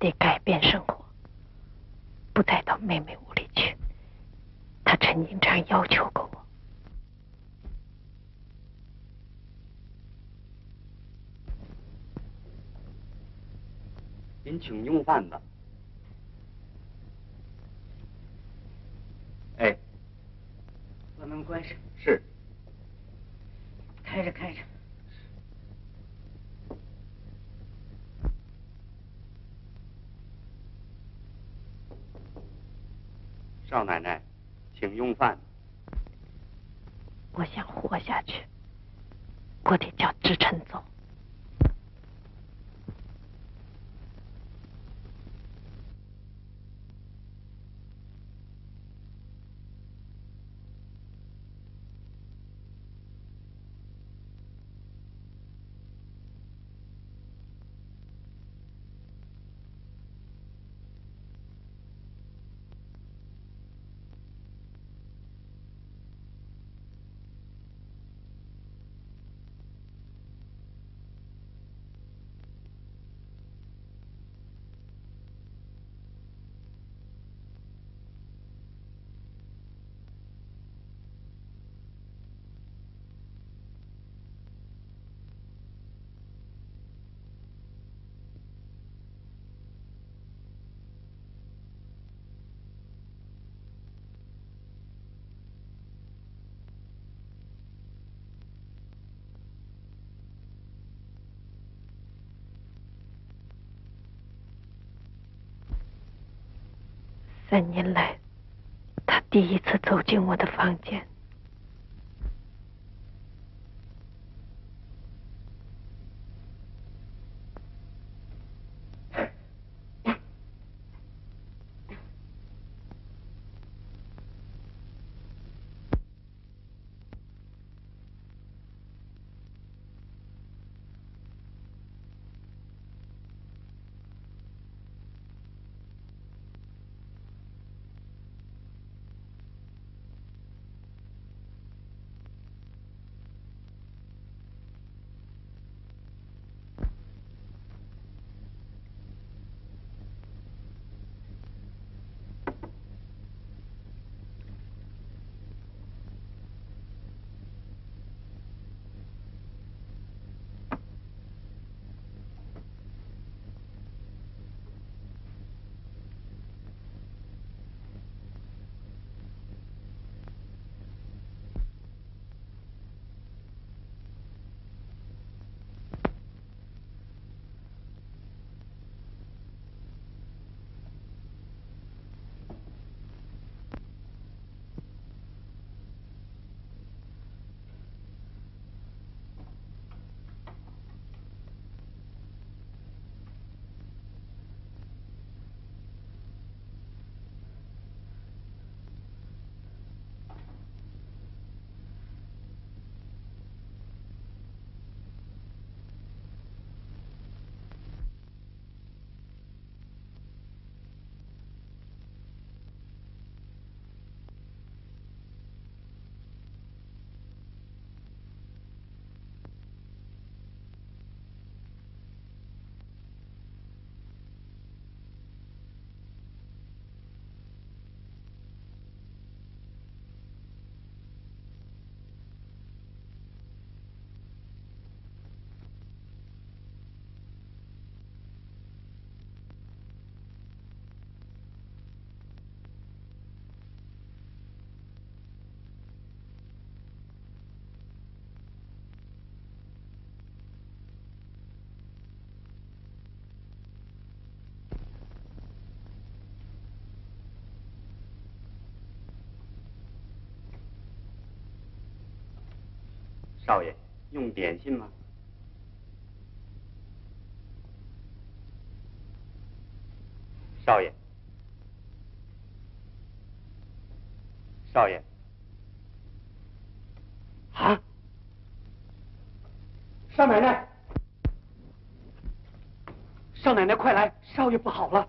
S1: 得改变生活，不再到妹妹屋里去。他曾经这样要求过我。
S2: 您请用饭吧。哎，
S3: 把门关上，
S2: 是。
S3: 开着开着。
S2: 少奶奶，请用饭。
S1: 我想活下去，我得叫三年来，他第一次走进我的房间。
S2: 少爷，用点心吗？少爷，少爷，
S4: 啊！少奶奶，少奶奶，快来！少爷不好了。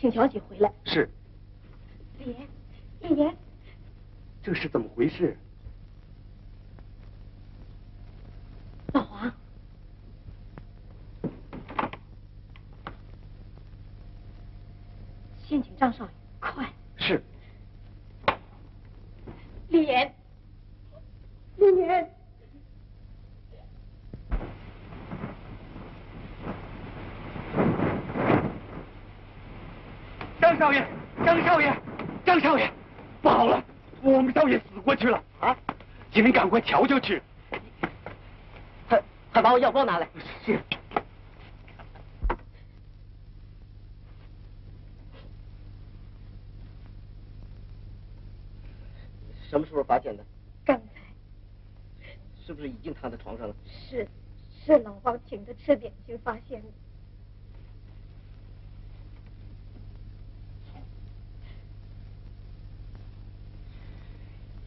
S6: 请小姐回来。
S10: 是。
S6: 李岩，李岩，
S10: 这是怎么回事？
S6: 老黄，先请张少爷，快！
S10: 是。
S6: 李岩，李岩。
S10: 张少爷，张少爷，张少爷，不好了，我们少爷死过去了啊！请您赶快瞧瞧去。
S11: 快快把我药包拿来。
S10: 是。
S4: 什么时候发现的？
S6: 刚才。
S4: 是不是已经躺在床上了？
S6: 是，是老王请他吃点心发现的。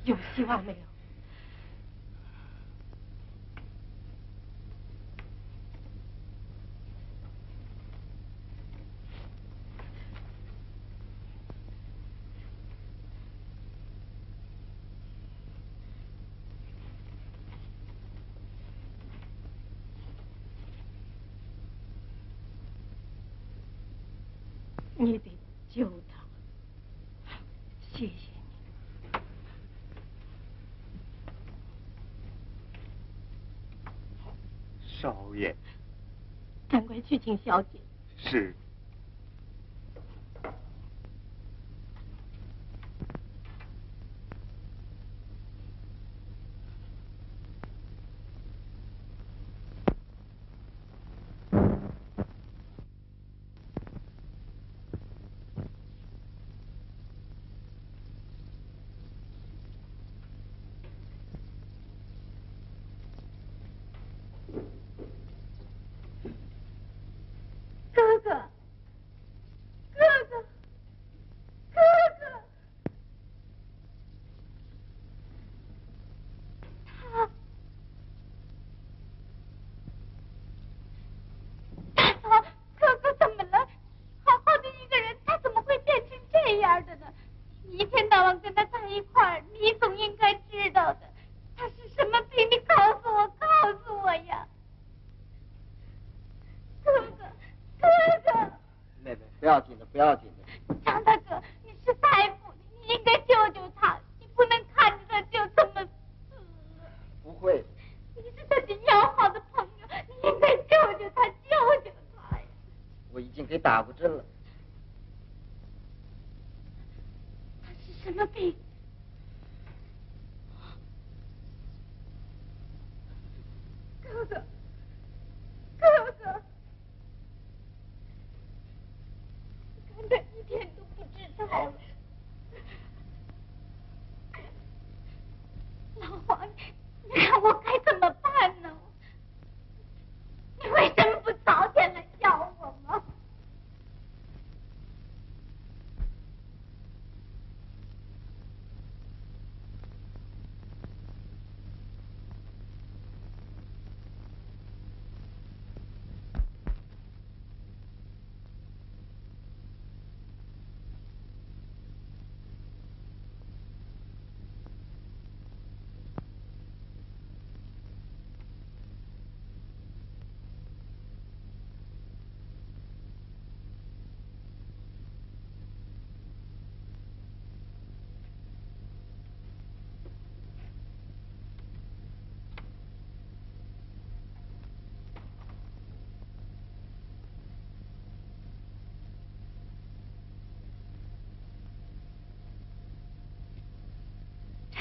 S6: 有希望没有？你得救他，谢谢。
S10: 少爷，
S6: 赶快去请小姐。
S10: 是。
S6: 天大晚跟他在一块儿，你总应该。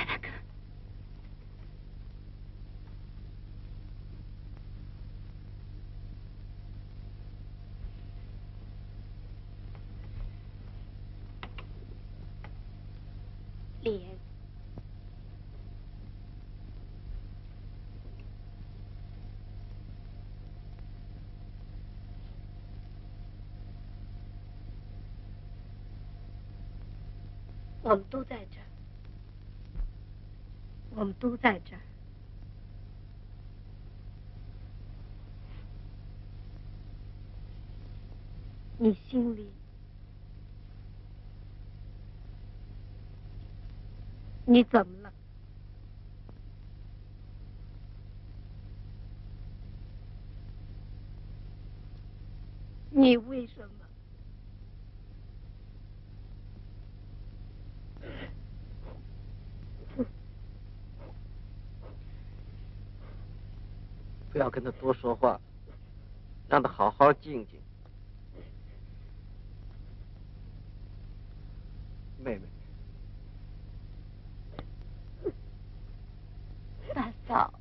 S6: 我们都在这儿，我们都在这儿。你心里，
S7: 你怎么了？你为什么？
S4: 跟他多说话，让他好好静静。妹妹，
S6: 大嫂，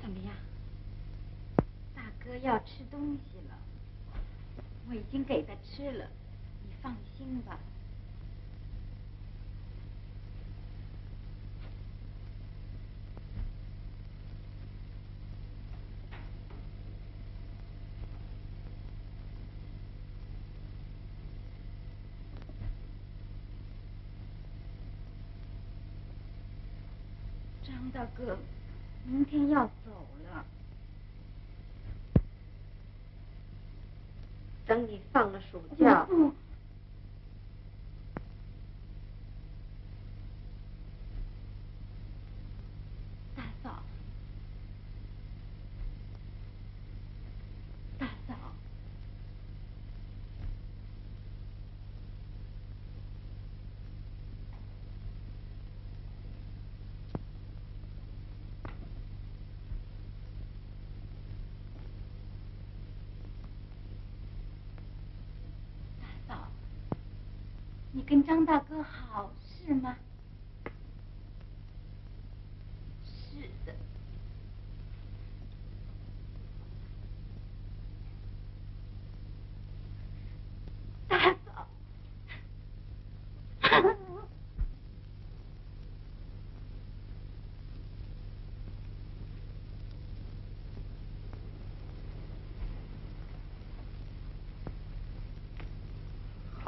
S6: 怎么样？大哥要吃东西了，我已经给他吃了，你放心吧。张大哥，明天要走了。
S7: 等你放了暑假，
S6: 不，大嫂，大嫂，大嫂，你跟张大哥好是吗？是的。大嫂，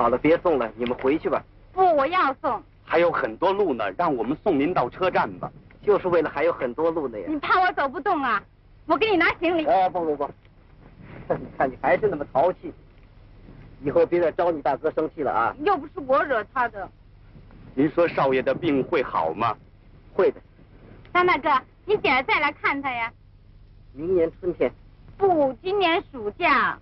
S4: 好了，别送了，你们回去吧。
S6: 不，我要送。
S2: 还有很多路呢，让我们送您到车站吧。
S4: 就是为了还有很多路呢呀。
S6: 你怕我走不动啊？我给你拿行李。
S4: 哎，不不不，你 看你还是那么淘气，以后别再招你大哥生气了啊。
S6: 又不是我惹他的。
S2: 您说少爷的病会好吗？
S4: 会的，
S6: 张大哥，你姐儿再来看他呀。
S4: 明年春天。
S6: 不，今年暑假。